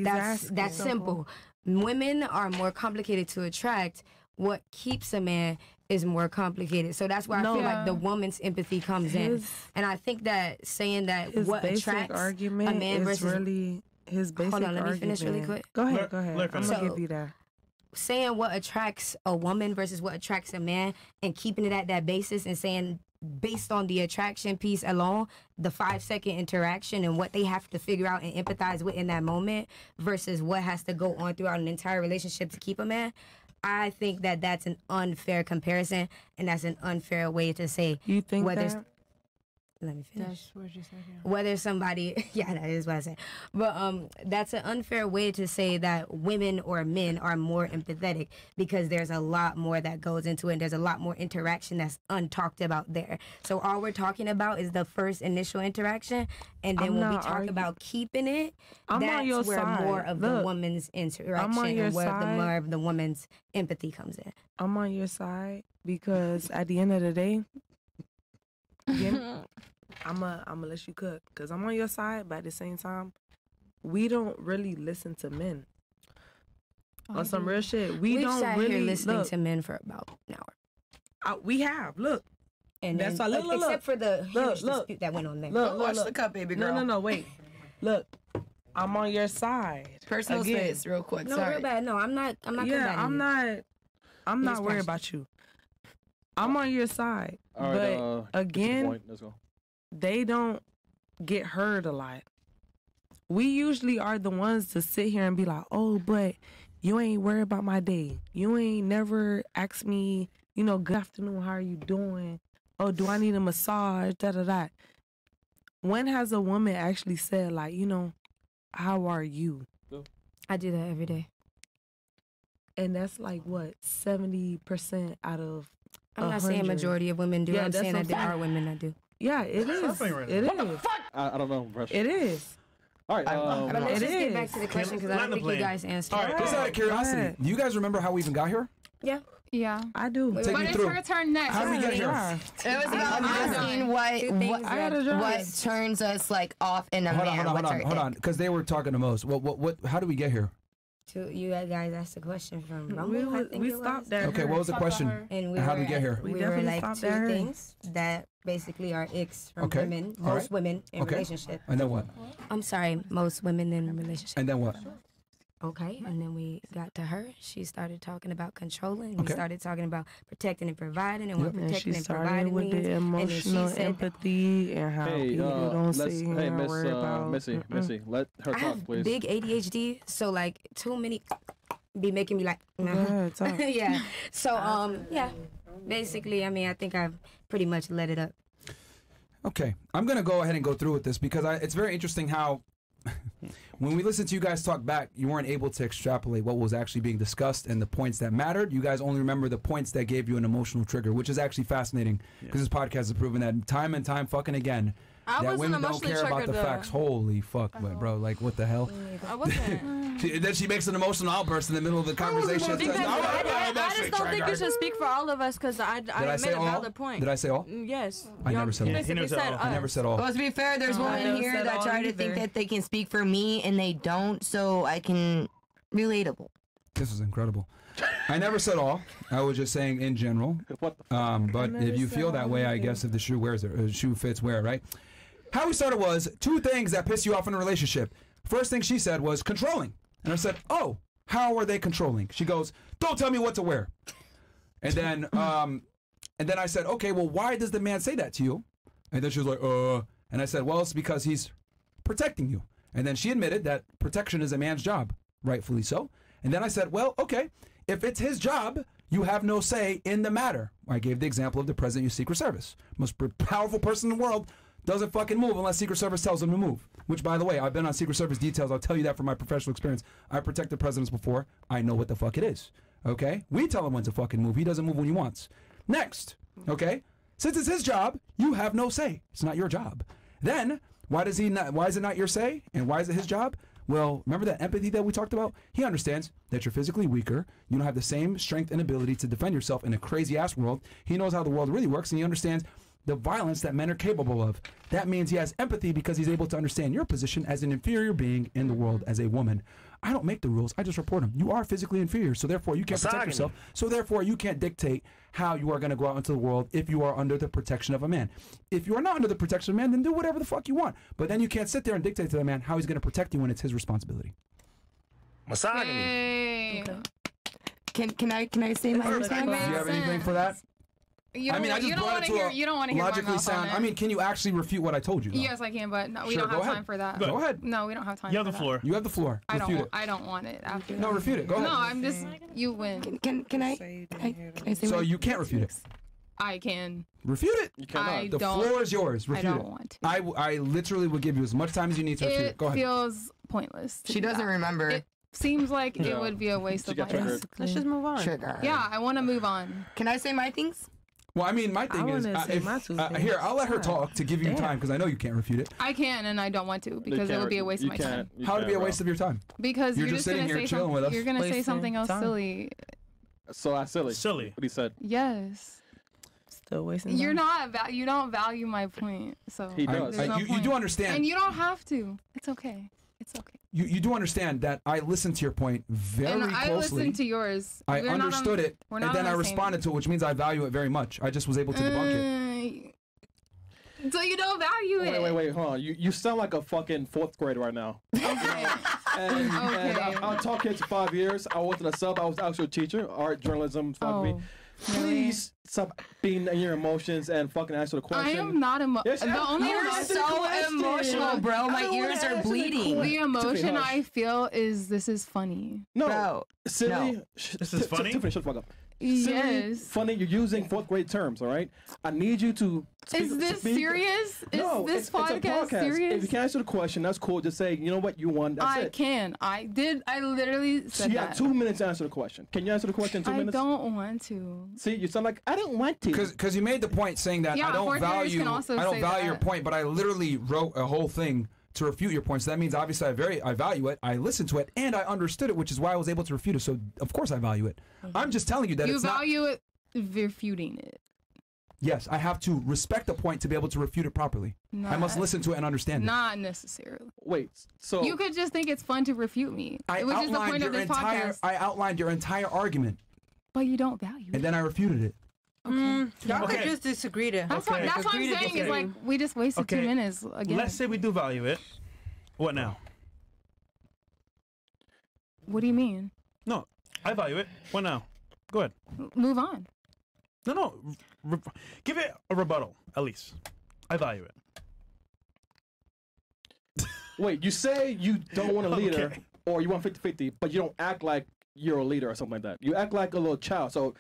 that's asking. that's So- simple. Women are more complicated to attract. What keeps a man is more complicated. So that's where I No. feel like the woman's empathy comes in. And I think that saying that what attracts argument a man is versus really his basic Hold on, let me argument. finish really quick. Go ahead, Let- go ahead. let I'm finish. gonna So- give you that. saying what attracts a woman versus what attracts a man and keeping it at that basis and saying based on the attraction piece alone, the five second interaction and what they have to figure out and empathize with in that moment versus what has to go on throughout an entire relationship to keep a man. I think that that's an unfair comparison and that's an unfair way to say You think whether that? Let me finish That's what you said. Yeah. whether somebody yeah that is what i said but um that's an unfair way to say that women or men are more empathetic because there's a lot more that goes into it and there's a lot more interaction that's untalked about there so all we're talking about is the first initial interaction and then I'm when we talk argu- about keeping it I'm that's on your where side. more of the woman's interaction and where the more of the woman's empathy comes in I'm on your side because at the end of the day, I'm a I'm gonna let you cook because I'm on your side, but at the same time, we don't really listen to men. On some real shit, we We've don't sat really here listening look, to men for about an hour uh, we have look, and That's then, why- look, look, except look. for the Look, huge look. dispute that went on there look, look, Watch look. the cup, baby No, girl. no, no, wait. Look, I'm on your side. Personal Again. space, real quick. no Sorry. real bad no i'm not i'm not yeah, I'm you. not. I'm It not worried about you. I'm on your side, All right, but uh, get to the again. Let's go. They don't get heard a lot. We usually are the ones to sit here and be like, "Oh, but you ain't worried about my day. You ain't never asked me, you know, good afternoon, how are you doing? Oh, do I need a massage? Da da da." When has a woman actually said like, you know, how are you? i do that every day And that's like what seventy percent out of. i'm a not saying majority of women do Yeah, i'm that's saying what that there are women that do Yeah, it is. happening right now? It What is. I, I don't know. Rush. It is. All right. Um, but let's It just get back to the question because i don't the think you guys answered All right, Just out of curiosity, ahead. do you guys remember how we even got here? yeah Yeah. I do. Take but me it's through. her turn next. How do we get here? It was about asking what Two what, things I gotta that- what turns us like off in a Hold on, hold on, What's hold on, hold on, because they were talking the most. What, what, what? How do we get here? To you guys asked the question from We, Rumble, I think we it stopped was. at Okay, what was the question? and we How'd were we get here? We, We were like two at her. things that basically are icks from Okay, women, all most right. women in Okay. relationship. And then what? I'm sorry, most women in relationship. And then what? Okay, and then we got to her. She started talking about controlling. Okay. We started talking about protecting and providing, and Yep. what And she protecting and started providing with means. the and then she emotional said that- empathy and how Hey, people uh, don't let's, hey, and Miss worry uh, about. Missy, Mm-mm. Missy, let her I talk, have please. big ADHD, so like too many be making me like. Go ahead, talk. yeah. So um yeah, basically, I mean, I think I've pretty much let it up. Okay, I'm gonna go ahead and go through with this because I, it's very interesting how when we listen to you guys talk back, you weren't able to extrapolate what was actually being discussed and the points that mattered. You guys only remember the points that gave you an emotional trigger, which is actually fascinating because this podcast has proven that time and time fucking again I that wasn't women don't care about triggered the though. facts. Holy fuck, but bro, like what the hell? I wasn't. She, then she makes an emotional outburst in the middle of the conversation. because "Oh, I, I'm I, I just don't think you should speak for all of us because I, I, Did I made say a all? valid point. Did I say all? Mm, Yes. I never said all. Yeah, he basically never said said all. I never us. said all. Well, to be fair, there's women here that all try to think that they can speak for me and they don't, so I can relatable. This is incredible. I never said all. I was just saying in general. What the Um, but if you feel that way, I guess if the shoe wears it, uh, shoe fits wear, it, right? How we started was two things that piss you off in a relationship. First thing she said was controlling, and I said, "Oh, how are they controlling?" She goes, "Don't tell me what to wear." And then, um, and then I said, "Okay, well, why does the man say that to you?" And then she was like, "Uh," and I said, "Well, it's because he's protecting you." And then she admitted that protection is a man's job, rightfully so. And then I said, "Well, okay, if it's his job, you have no say in the matter." I gave the example of the president of Secret Service, most powerful person in the world, doesn't fucking move unless Secret Service tells him to move. Which, by the way, I've been on Secret Service details. I'll tell you that from my professional experience. I protected presidents before. I know what the fuck it is. Okay, we tell him when to fucking move. He doesn't move when he wants. Next, okay, since it's his job, you have no say. It's not your job. Then why does he not? Why is it not your say? And why is it his job? Well, remember that empathy that we talked about? He understands that you're physically weaker. You don't have the same strength and ability to defend yourself in a crazy ass world. He knows how the world really works and he understands the violence that men are capable of. That means he has empathy because he's able to understand your position as an inferior being in the world as a woman. I don't make the rules. I just report them. You are physically inferior, so therefore you can't protect yourself. So therefore you can't dictate how you are going to go out into the world if you are under the protection of a man. If you are not under the protection of a man, then do whatever the fuck you want. But then you can't sit there and dictate to the man how he's going to protect you when it's his responsibility. Misogyny. Hey. Can can I can I say my Do you have anything for that? You I don't, mean, I just you don't brought want it to to hear. a You don't want to hear my logically sound. I mean, can you actually refute what I told you? Though? yes, I can, but no, we Sure, don't have ahead. time for that. Go ahead. No, we don't have time. For that. You have for the that. floor. You have the floor. I Refute don't. it. I don't want it after. No, that. refute it. Go ahead. No, I'm just. You win. Can can, can I, can I can I say So my you can't refute it. I can. Refute it. You cannot. I The don't. floor is yours. I don't it. want to. I, w- I literally will give you as much time as you need to refute it. It Go ahead. feels pointless. She do doesn't that. remember. It seems like Yeah. it would be a waste She of my time. Let's just move on. Trigger. Yeah, I want to move on. Can I say my things? Well, I mean, my thing is, uh, if, my two uh, here, I'll let her talk to give you damn. time because I know you can't refute it. I can, and I don't want to because it can't- would be a waste of my time. How would it be a waste of your time? Because You're you're, just just, gonna sitting here say chilling with something. us. You're gonna say something else time. silly. So that's silly. Silly. What he said. Yes. Still wasting You're time. not. Va- you don't value my point. So He does. I- There's no you, you do understand. and you don't have to. It's okay. It's okay. you, you do understand that I listened to your point very and I closely. listened to yours. I We're not on- understood it, we're and then on I the same- responded to it, which means I value it very much. I just was able to debunk it. Uh, So you don't value it. Wait, wait, wait, hold on. You you sound like a fucking fourth grader right now. Okay. And, and Okay. I, I taught kids for five years. I wasn't a sub. I was actually a teacher, art, journalism, photography. Oh, really? Please stop being in your emotions and fucking answer the question. I am not emo- Yes, the yes, only you You're so so emotional, bro. My I don't wanna ears are answer the bleeding. the emotion. I feel is this is funny. no, Bro, silly. no. Sh- This is T- T- funny? Tiffany, shut the fuck up. Silly, Yes. funny. You're using fourth grade terms. All right. I need you to. Speak, Is this speak- serious? Is No, this it's, it's a podcast podcast. serious? If you can't answer the question, that's cool. Just say, you know what, you won. That's I it. can. I did. I literally So said you that. have two minutes to answer the question. Can you answer the question in two I minutes? I don't want to. See, you sound like I don't want to. Because you made the point saying that Yeah, I don't value can also I don't say value your point, but I literally wrote a whole thing to refute your point. So that means obviously I very I value it. I listened to it and I understood it, which is why I was able to refute it. So of course I value it. Mm-hmm. I'm just telling you that You it's not. value it refuting it. Yes, I have to respect the point to be able to refute it properly. I must listen to it and understand it. Not necessarily. Wait, so You could just think it's fun to refute me, I which is the point your of this entire podcast. I outlined your entire argument But you don't value it. and then I refuted it. Mm, y'all Okay. could just disagree to. That's what that's what I'm Agree to saying. Is like we just wasted Okay. two minutes again. Let's say we do value it. What now? what do you mean? No, I value it. What now? Go ahead. M- Move on. No, no. Re- give it a rebuttal, at least. I value it. wait, you say you don't want a leader Okay. or you want 50-50, but you don't act like you're a leader or something like that. You act like a little child. So,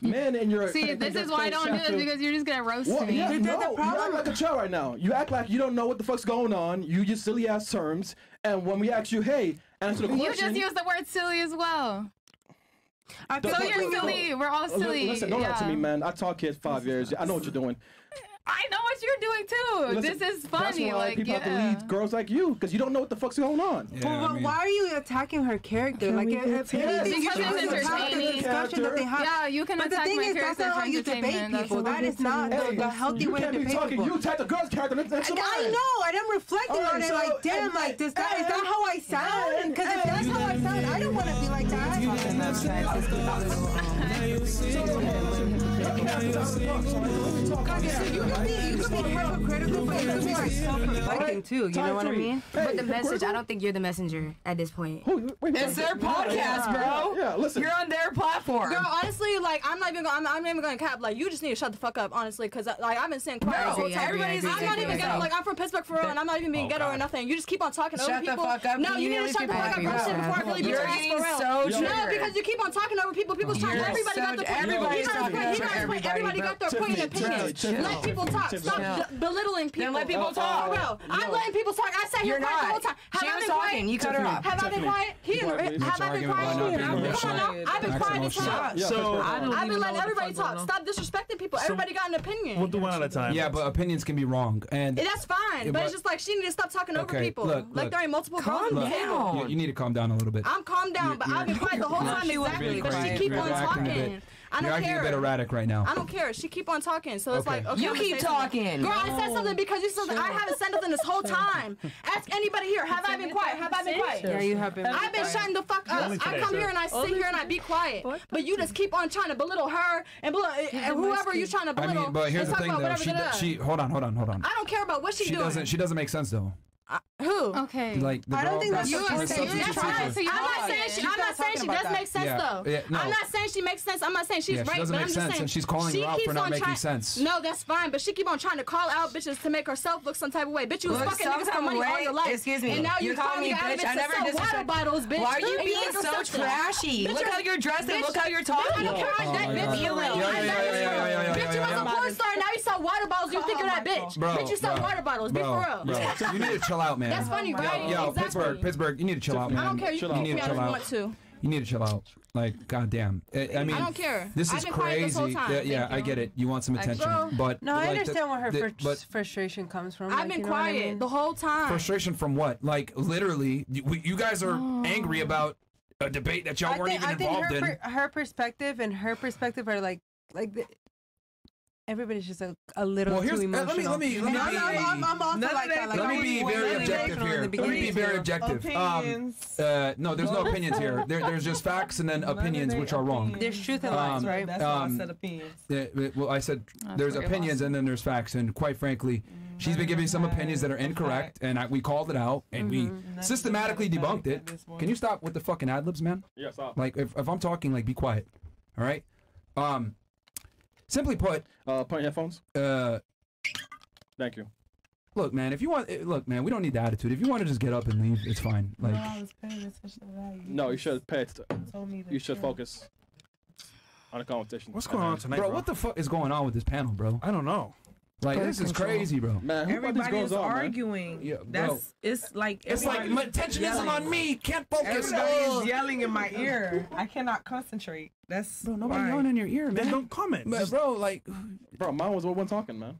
men in your See, this is why I don't do this because you're just gonna roast Well, me. yeah, no, the you problem- act like a child right now. You act like you don't know what the fuck's going on. You use silly ass terms, and when we ask you, "Hey, answer the question. You just use the word silly as well. I Don't- So feel you're like silly. We're all silly. Listen, don't yeah. lie to me, man. I taught kids five years. I know what you're doing. I know what you're doing too. Listen, this is That's funny. why Like people have to yeah. lead girls like you because you don't know what the fuck's going on. Yeah, Well, I mean- why are you attacking her character? Like, we if, if to Yes, because you it's should attack the entertaining. discussion that they have. Yeah, you can But the attack thing my is, that's not how you debate people. That's not the, Hey, the healthy way to can't be debate talking. people. You attack the girl's character. That's, that's I, I know, and I'm reflecting All right, on it. so- like, damn, and- like, does that, is and- that how I sound? Because if that's how I sound, I don't want to be like that. You could be, you could be hypocritical, but you could be like self-reflecting too. You know what I mean? But the message, I don't think you're the messenger at this point. It's their podcast, bro. Yeah, listen. You're on their platform. Girl, honestly, like I'm not even going. I'm, I'm not even going to cap. Like you just need to shut the fuck up, honestly, because uh, like I've been saying quiet Bro, whole time. everybody's- I'm not even agree. ghetto. Like I'm from Pittsburgh for real, and I'm not even being oh, ghetto or nothing. You just keep on talking over people. Shut the people. fuck up. No, you you need to leave shut the people fuck up. happy Go with shit that? before I really beat You're your ass for real. No, because you keep on talking over people. People's talking. Everybody got so- their point. everybody's got his talking point. He over got his point. everybody, Everybody got their point and Tiffany, opinion. Tiffany, Let people talk. Tiffany. Stop Chill. belittling people. Then let people talk. For real. I'm letting people talk. I sat here You're quiet the not. whole time. Have She I was been quiet? talking. You cut her off. Have I been quiet? He didn't. Have I been Argument quiet? about Come on now. I've been Act quiet this emotional. time. So- I don't I've been letting everybody talk. Stop disrespecting people. Everybody got an opinion. We'll do one at a time. Yeah, but opinions can be wrong, and And that's fine, but, but- it's just like she needs to stop talking over Okay, people. look, like there ain't multiple girls. Calm down. you, you need to calm down a little bit. I'm calm down, but I've been quiet the whole time exactly. But she quiet. keep on acting a bit. talking. I You're don't acting care. a bit erratic right now. I don't care. She keep on talking, so it's Okay. like okay. You I'm keep say something. talking. Girl, I said something because you said something. I haven't said nothing this whole time. Ask anybody here. Have I been quiet? Have I been quiet? Yeah, you have been. I've been shutting the fuck up. Only I today, come sir. here and I sit here and I be quiet. But you just keep on trying to belittle her and whoever you're trying to belittle. I belittle. mean, but here's the thing though. She, hold on, hold on, hold on. I don't care about what she's She doing. doesn't. She doesn't make sense though. Who? Okay. Like the I don't think that's the what the you're saying. substitute You're teacher. trying So you're I'm not talking. saying she. She's I'm not not saying she does make sense Yeah, though. yeah, no. I'm not saying she makes sense. I'm not saying she's Yeah, she right. but make I'm just saying and she's calling she you out for keeps not on making trying- sense. No, that's fine. But she keep on trying to call out bitches to make herself look some type of way. Bitch, you was Look fucking some niggas for of money all your life. Excuse me. And now You you call calling me me bitch? I never sell water bottles, bitch. Why are you being so trashy? Look how you're dressed and look how you're I don't talking. care. Oh That my bitch, you you was a yeah. porn star. Now you sell water bottles. You oh, oh, think you're that bitch. Bitch, you sell water bottles. Be bro, for real. bro. You need to chill out, man. That's funny, right? Yo, Exactly. Pittsburgh, Pittsburgh, you need to chill out, man. I don't care. You You can need to chill out you want to. You need to chill out. Like, goddamn. I, I mean, I don't care. This is been quiet this crazy. Yeah, yeah, I get it. You want some attention, Girl. but No, I like, the- understand where her the- fr- but frustration comes from. I've like, been you know what I quiet mean? the whole time. frustration from what? Like, literally, you, you guys are oh. angry about a debate that y'all I weren't think, even I think involved her, in. per, her perspective and her perspective are like like the, everybody's just a, a little Well, here's- too uh, let me- emotional. let me- let me And I'm, be- I'm, I'm, I'm also None like that that. Like, Let me be very objective here. Let me be very objective. Um, uh, no, there's no opinions here. There, there's just facts and then opinions, which are wrong. There's truth and lies, Um, right? That's why I um, said opinions. Uh, well, I said That's there's opinions awesome. and then there's facts, and quite frankly, she's been giving some opinions that are incorrect, and I, we called it out, and we systematically debunked it. Can you stop with the fucking ad libs, man? Yeah, stop. Like, if, if I'm talking, like, be quiet. All right. Um, simply put, Uh, put your headphones. uh, Thank you. look, man. If you want, eh, look, man. We don't need the attitude. If you want to just get up and leave, it's fine. Like, I was paying attention to that. No, you should pay. It told me to you should chill. focus on the competition. What's going on tonight, bro, bro? what the fuck is going on with this panel, bro? I don't know. Like, Birth this is crazy, bro. Man, who brought these Everybody girls is on, man? arguing. Yeah, bro. That's it's like It's like my attention isn't on me. Can't focus. Everybody is yelling in my ear. I cannot concentrate. That's Bro, nobody why. yelling in your ear, man. Then don't comment. But bro, like, Bro, mine was the one talking, man.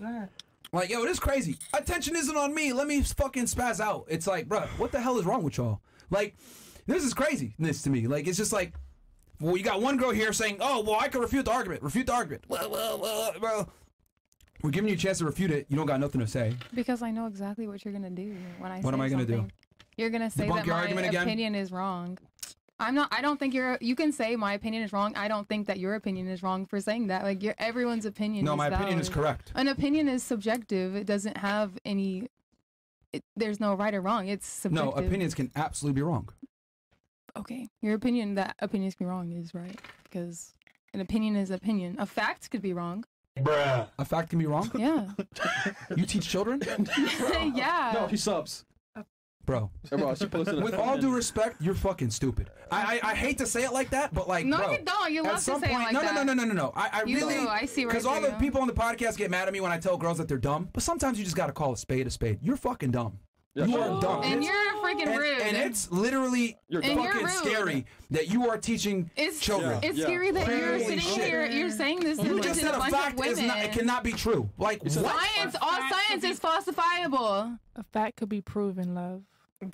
Go like, yo, this crazy. Attention isn't on me. Let me fucking spaz out. It's like, bro, what the hell is wrong with y'all? Like, this is craziness to me. Like, it's just like, well, you got one girl here saying, oh, well, I can refute the argument. Refute the argument. Well, well, well, well. We're giving you a chance to refute it. You don't got nothing to say. Because I know exactly what you're gonna do when I. What say am I gonna do? You're gonna say Debunk that your my argument again? opinion is wrong. I'm not. I don't think you're. You can say my opinion is wrong. I don't think that your opinion is wrong for saying that. Like your everyone's opinion. No, is my opinion is correct. An opinion is subjective. It doesn't have any. It, there's no right or wrong. It's subjective. No, opinions can absolutely be wrong. Okay, your opinion that opinions can be wrong is right because an opinion is opinion. A fact could be wrong. Bruh. A fact can be wrong. Yeah. You teach children, yeah. No, she subs. Oh. bro. Hey, bro, she posted a With all due respect, you're fucking stupid. I, I I hate to say it like that, but like, No, bro, you don't. You love to some say it like no, that. no, no, no, no, no. I, I You really, do. I see right because all the you. people on the podcast get mad at me when I tell girls that they're dumb. But sometimes you just gotta call a spade a spade. You're fucking dumb. Yeah, you are dumb. And It's- you're a freaking and, rude. and it's literally You're And you're fucking scary that you are teaching It's children. Yeah. It's scary that you're Holy sitting shit. here. You're saying this You just said a bunch fact of is women. not, it cannot be true. Like what? Science, all science is falsifiable. A fact could be proven, love.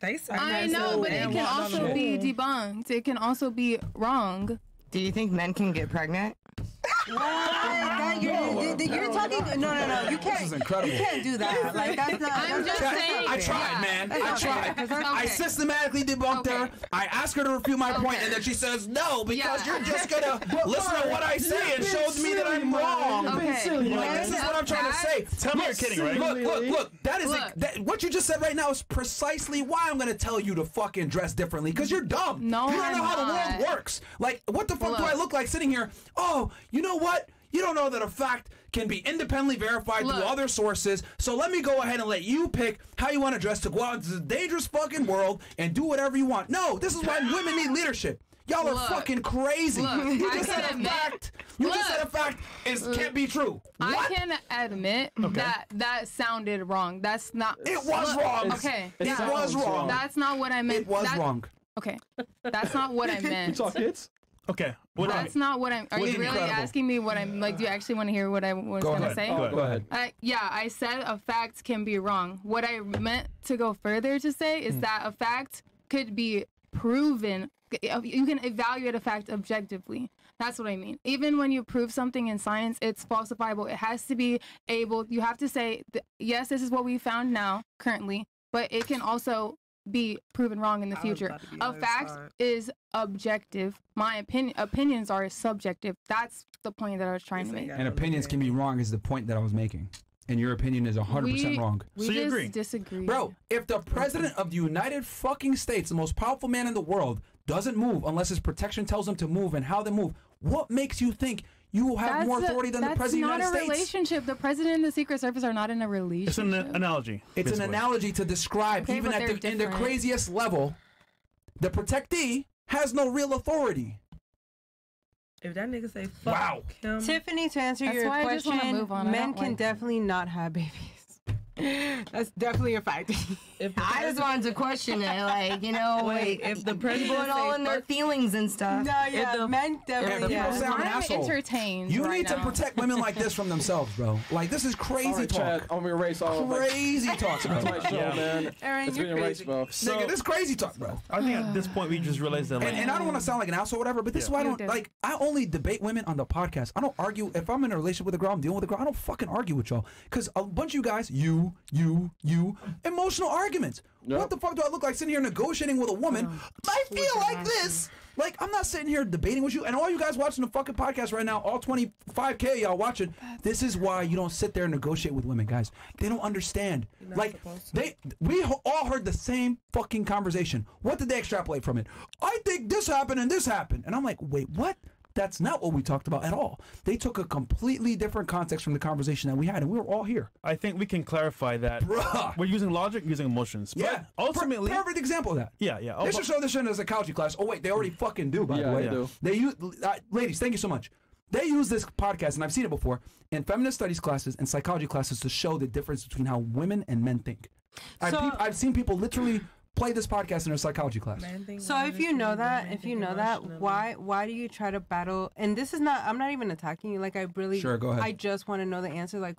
They say I know, so but it can also be debunked. It can also be wrong. Do you think men can get pregnant? That- you're, you're- you're talking. No, no, no. You can't. This is incredible. You can't do that. Like that's not. I'm that's just not- saying. I tried, Yeah. man. I Okay. tried. I systematically debunked her. I asked her to refute my Okay. and then she says no because Yeah. you're just gonna listen to what I say and shows me that I'm wrong. Okay. Like, this is what I'm trying to say. Tell me you're kidding, right? Look, look, look. That is Look. that, what you just said right now is precisely why I'm gonna tell you to fucking dress differently because you're dumb. No, you don't know I'm how the world works. Like, what the fuck do I look like sitting here? Oh, you know what? You don't know that a fact can be independently verified through other sources. So let me go ahead and let you pick how you want to dress to go out into this dangerous fucking world and do whatever you want. No, this is why women need leadership. Y'all are Look. fucking crazy. Look, you just can said a fact. You just Look. said a fact is can't be true. I What? can admit that that sounded wrong. That's not. It was Look, wrong. Okay. It yeah. was wrong. That's not what I meant. It was That- wrong. Okay. That's not what I You meant. talk kids? Okay. What That's not what I'm. Are What's you really incredible? asking me what I'm like? Do you actually want to hear what I was gonna say? Go ahead. Go ahead. Uh, yeah, I said a fact can be wrong. What I meant to go further to say is that a fact could be proven. You can evaluate a fact objectively. That's what I mean. Even when you prove something in science, it's falsifiable. It has to be able. You have to say, th- yes, this is what we found now currently, but it can also be proven wrong in the I future. about to be A fact side. is objective. My opinion opinions are subjective. That's the point that I was trying to make. And opinions can be wrong is the point that I was making. And your opinion is 100% We- wrong. We So you just agree? disagree. Bro, if the president of the United fucking States, the most powerful man in the world, doesn't move unless his protection tells him to move and how they move, what makes you think you will have more a- authority than the president of the United States. That's not a relationship. The president and the Secret Service are not in a relationship. It's an analogy. It's an analogy to describe, Okay, even at they're the, in the craziest level, the protectee has no real authority. If that nigga say fuck Wow. him, Tiffany, to answer That's your why I just wanna question, move on. Men can like- definitely not have babies. That's definitely a fact. if I just wanted to question it, like you know, Wait, like if the people president and all in their feelings and stuff. no, yeah, the- men If definitely. people Yeah. sound I'm asshole. entertained. You right need to protect women like this from themselves, bro. Like this is crazy All right, talk. Chad, I'm gonna erase all of it. Crazy talk, That's my bro. show, Yeah. man. Aaron, it's you're being erased, crazy. bro. So, Nigga, this crazy talk, bro. I think at this point we just realized that like And, and I don't want to sound like an asshole or whatever, but this is why I don't like. I only debate women on the podcast. I don't argue. If I'm in a relationship with a girl, I'm dealing with a girl. I don't fucking argue with y'all because a bunch of you guys, you, you, you, emotional arguments. What the fuck do I look like sitting here negotiating with a woman? I feel like this. Like I'm not sitting here debating with you. And all you guys watching the fucking podcast right now, all 25k of y'all watching. This is why you don't sit there and negotiate with women, guys. They don't understand. Like they, we all heard the same fucking conversation. What did they extrapolate from it? I think this happened and this happened, and I'm like, wait, what? That's not what we talked about at all. They took a completely different context from the conversation that we had, and we were all here. I think we can clarify that Bruh. we're using logic, using emotions. Yeah, ultimately, Per- perfect example of that. yeah, yeah. They should show this shit in a psychology class. Oh wait, they already fucking do. By Yeah, the way, they do. They use, uh, ladies. Thank you so much. They use this podcast, and I've seen it before in feminist studies classes and psychology classes to show the difference between how women and men think. I've, So- peop- I've seen people literally play this podcast in a psychology class. So if you know that, if you know that, why why do you try to battle? And this is not. I'm not even attacking you. Like I really. Sure, go ahead. I just want to know the answer. Like,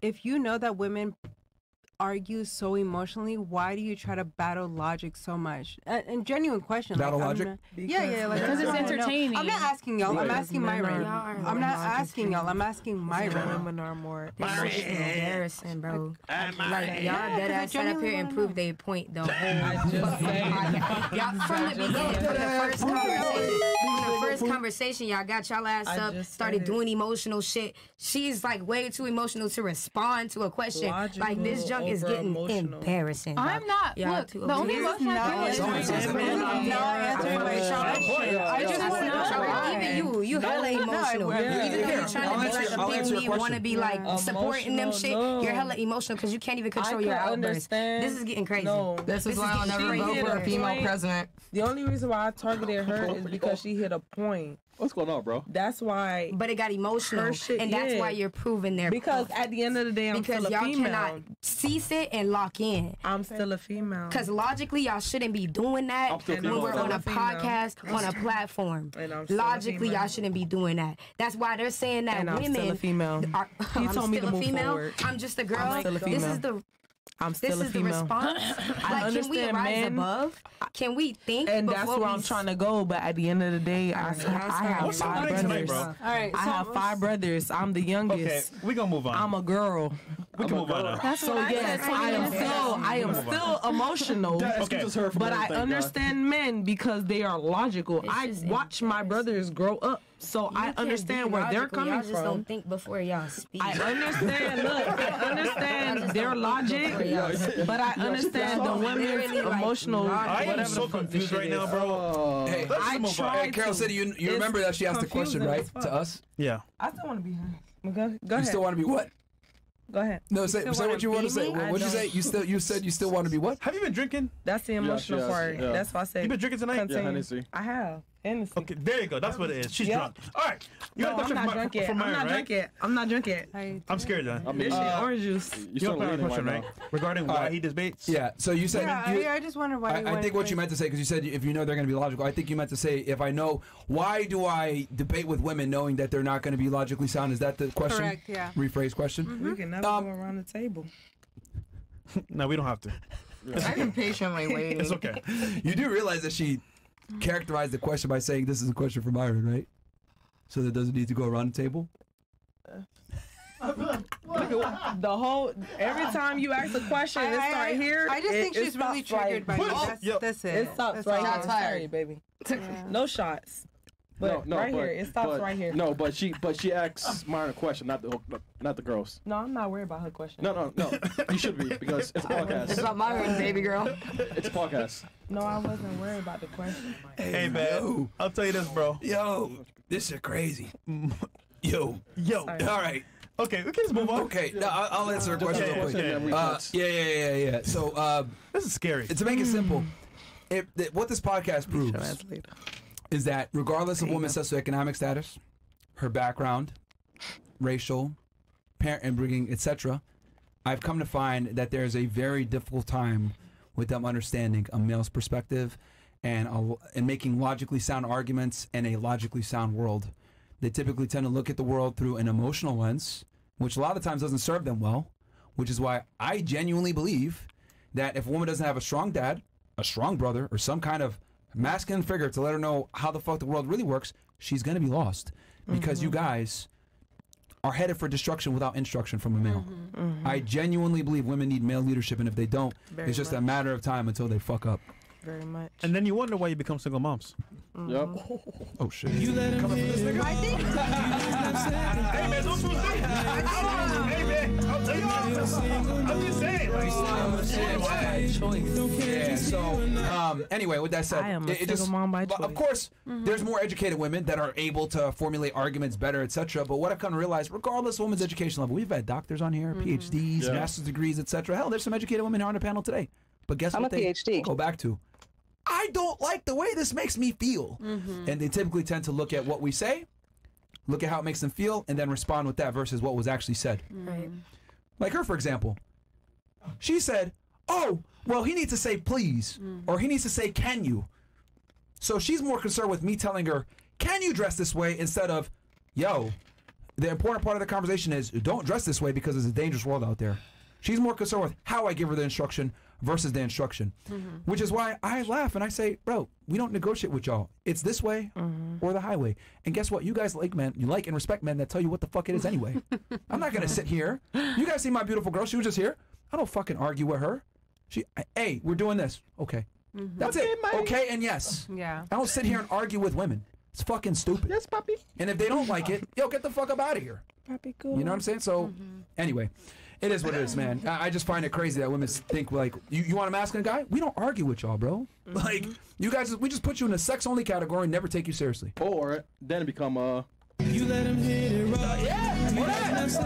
if you know that women argue so emotionally, why do you try to battle logic so much? And, and genuine question. Battle like, logic? not- yeah, yeah. Like, Because it's entertaining. I'm not asking y'all. I'm asking men Myron. are- I'm not logic asking y'all. I'm asking Myron. women are more. This shit is embarrassing, bro. Like y'all Yeah, dead 'cause ass sat up here and wanna proved know. their point the whole just saying. podcast. Y'all from the beginning, from the first conversation, from the first conversation, y'all got y'all ass up, started doing emotional shit. She's like way too emotional to respond to a question. like this Logical junk is getting emotional. embarrassing. I'm not. Y'all look, too the only emotional. emotion I not feel is Someone right says now. that. I'm not answering my question. I just want to know. Even you, you hella emotional. Even though you're trying to be answer- like a I'll big answer your me, want to be like supporting them shit, you're hella emotional because you can't even control your outbursts. This is getting crazy. No. This This is why I'll never vote for a female president. The only reason why I targeted her is because she hit a point. What's going on, bro? That's why. But it got emotional, Her shit, and that's yeah. why you're proving their Because point. at the end of the day, I'm because still a y'all female. cannot cease it and lock in. I'm still a female. Because logically, y'all shouldn't be doing that when we're on a I'm podcast, on a platform. And a Logically, y'all shouldn't be doing that. That's why they're saying that And I'm women still a female. are. He told me to a move female. forward. I'm just a girl. I'm still a This is the. I'm This still a is the response. I like, can we rise men- above? Can we think? And that's where I'm trying to go. But at the end of the day, I, I have What's up five tonight, brothers. bro? All right. I have five brothers. I'm the Okay, youngest. we gonna move on. I'm a girl. we can move on. That's So what I yes, said. I am twenty still I am still emotional. That Okay. excuses her But I everything, dog. understand men because they are logical. It's I just watch my brothers grow up, so You I understand be where they're coming y'all just from. don't think before y'all speak. I understand. Look, I understand their logic, but I understand the women's emotional. I am whatever so the confused right now, bro. Oh. Hey, Let's I move on. tried Carol said you, you remember that she asked the question, right? To us? Yeah. I still want to be her. Go, go You ahead. still want to be what? go ahead. No, say, say what you want to say. What would you say? You still you said you still want to be what? Have you been drinking? That's the emotional yes, part. yeah. That's why I said. You been drinking tonight? continue. Hennessy. I have. Hennessy. Okay, there you go. That's what it is. She's Yeah. drunk. All right. You No, got a I'm not from, drunk yet. from I'm not right? drunk yet. I'm not drunk yet. I, I'm scared, John. I mean, This Uh, orange juice. you You still have a leaning question, right right? Regarding why right. he debates? Yeah. So you said yeah, you, I, I just wonder why. you I, I wanted think what you meant to say because you said if you know they're going to be logical. I think you meant to say if I know why do I debate with women knowing that they're not going to be logically sound? Is that the question? Correct, yeah. Rephrase question. We can never Um, go around the table. No, we don't have to. I've been patiently waiting. It's okay. You do realize that she characterized the question by saying this is a question for Myron, right? So that doesn't need to go around the table. The whole every time you ask a question, it I- start I- here. I just it- think it she's really triggered right- by me. That's, Yo. that's it. It stops That's right all. here. Shots fired. Sorry, baby. No shots. But right here, it stops but- right here. No, but she but she asks Myron a question, not the not the girls. No, I'm not worried about her question. No, no, no. you should be because it's a podcast. It's about Myron, baby girl. It's a podcast. No, I wasn't worried about the question. Hey man, I'll tell you this, bro. Yo, this is crazy. Yo, Yo. Sorry. all right. Okay, we can just move on. Okay, no, I'll, I'll answer a question Yeah, real quick. yeah, yeah, Uh, yeah, yeah, yeah, yeah. So, uh, This is scary. to make it simple, if, th- what this podcast proves is that regardless of woman's socioeconomic status, her background, racial, parent and bringing, etc., I've come to find that there's a very difficult time with them understanding a male's perspective and a, and making logically sound arguments in a logically sound world. They typically tend to look at the world through an emotional lens, which a lot of times doesn't serve them well. Which is why I genuinely believe that if a woman doesn't have a strong dad, a strong brother, or some kind of masculine figure to let her know how the fuck the world really works, she's gonna be lost because you mm-hmm. guys are headed for destruction without instruction from a male. Mm-hmm. Mm-hmm. I genuinely believe women need male leadership, and if they don't, Very it's just a matter of time until they fuck up. Very much. And then you wonder why you become single moms. Mm-hmm. Yep. Oh shit! You let him coming for this nigga? I think Hey man, don't do Hey man, I'll tell you I'm just saying. Yeah. So, um, anyway, with that said, I am a it, it just, mom by but Of choice. course, mm-hmm. there's more educated women that are able to formulate arguments better, etc. But what I've come to realize, regardless of women's education level, we've had doctors on here, mm-hmm. PhDs, Yeah. master's degrees, etc. Hell, there's some educated women here on the panel today. But guess I'm what? a they PhD. go back to. I don't like the way this makes me feel, mm-hmm. and they typically tend to look at what we say, look at how it makes them feel, and then respond with that versus what was actually said. Mm-hmm. Right. Like her, for example. She said, Oh, well, he needs to say please, mm-hmm. or he needs to say can you. So she's more concerned with me telling her, Can you dress this way instead of, Yo, the important part of the conversation is don't dress this way because it's a dangerous world out there. She's more concerned with how I give her the instruction versus the instruction, mm-hmm. which is why I laugh and I say, Bro, we don't negotiate with y'all. It's this way mm-hmm. or the highway. And guess what? You guys like men, you like and respect men that tell you what the fuck it is anyway. I'm not gonna sit here. You guys see my beautiful girl? She was just here. I don't fucking argue with her. She, hey, we're doing this. Okay, mm-hmm. that's it. Okay, and yes. yeah. I don't sit here and argue with women. It's fucking stupid. Yes, puppy. And if they don't like it, yo, get the fuck up out of here. Papi cool. You know what I'm saying? So, anyway, it is what it is, man. I, I just find it crazy that women think like, you, you want a masculine guy? We don't argue with y'all, bro. Like, you guys, we just put you in a sex only category and never take you seriously. Or then it become a. Uh, you let him hit it Yeah, what that?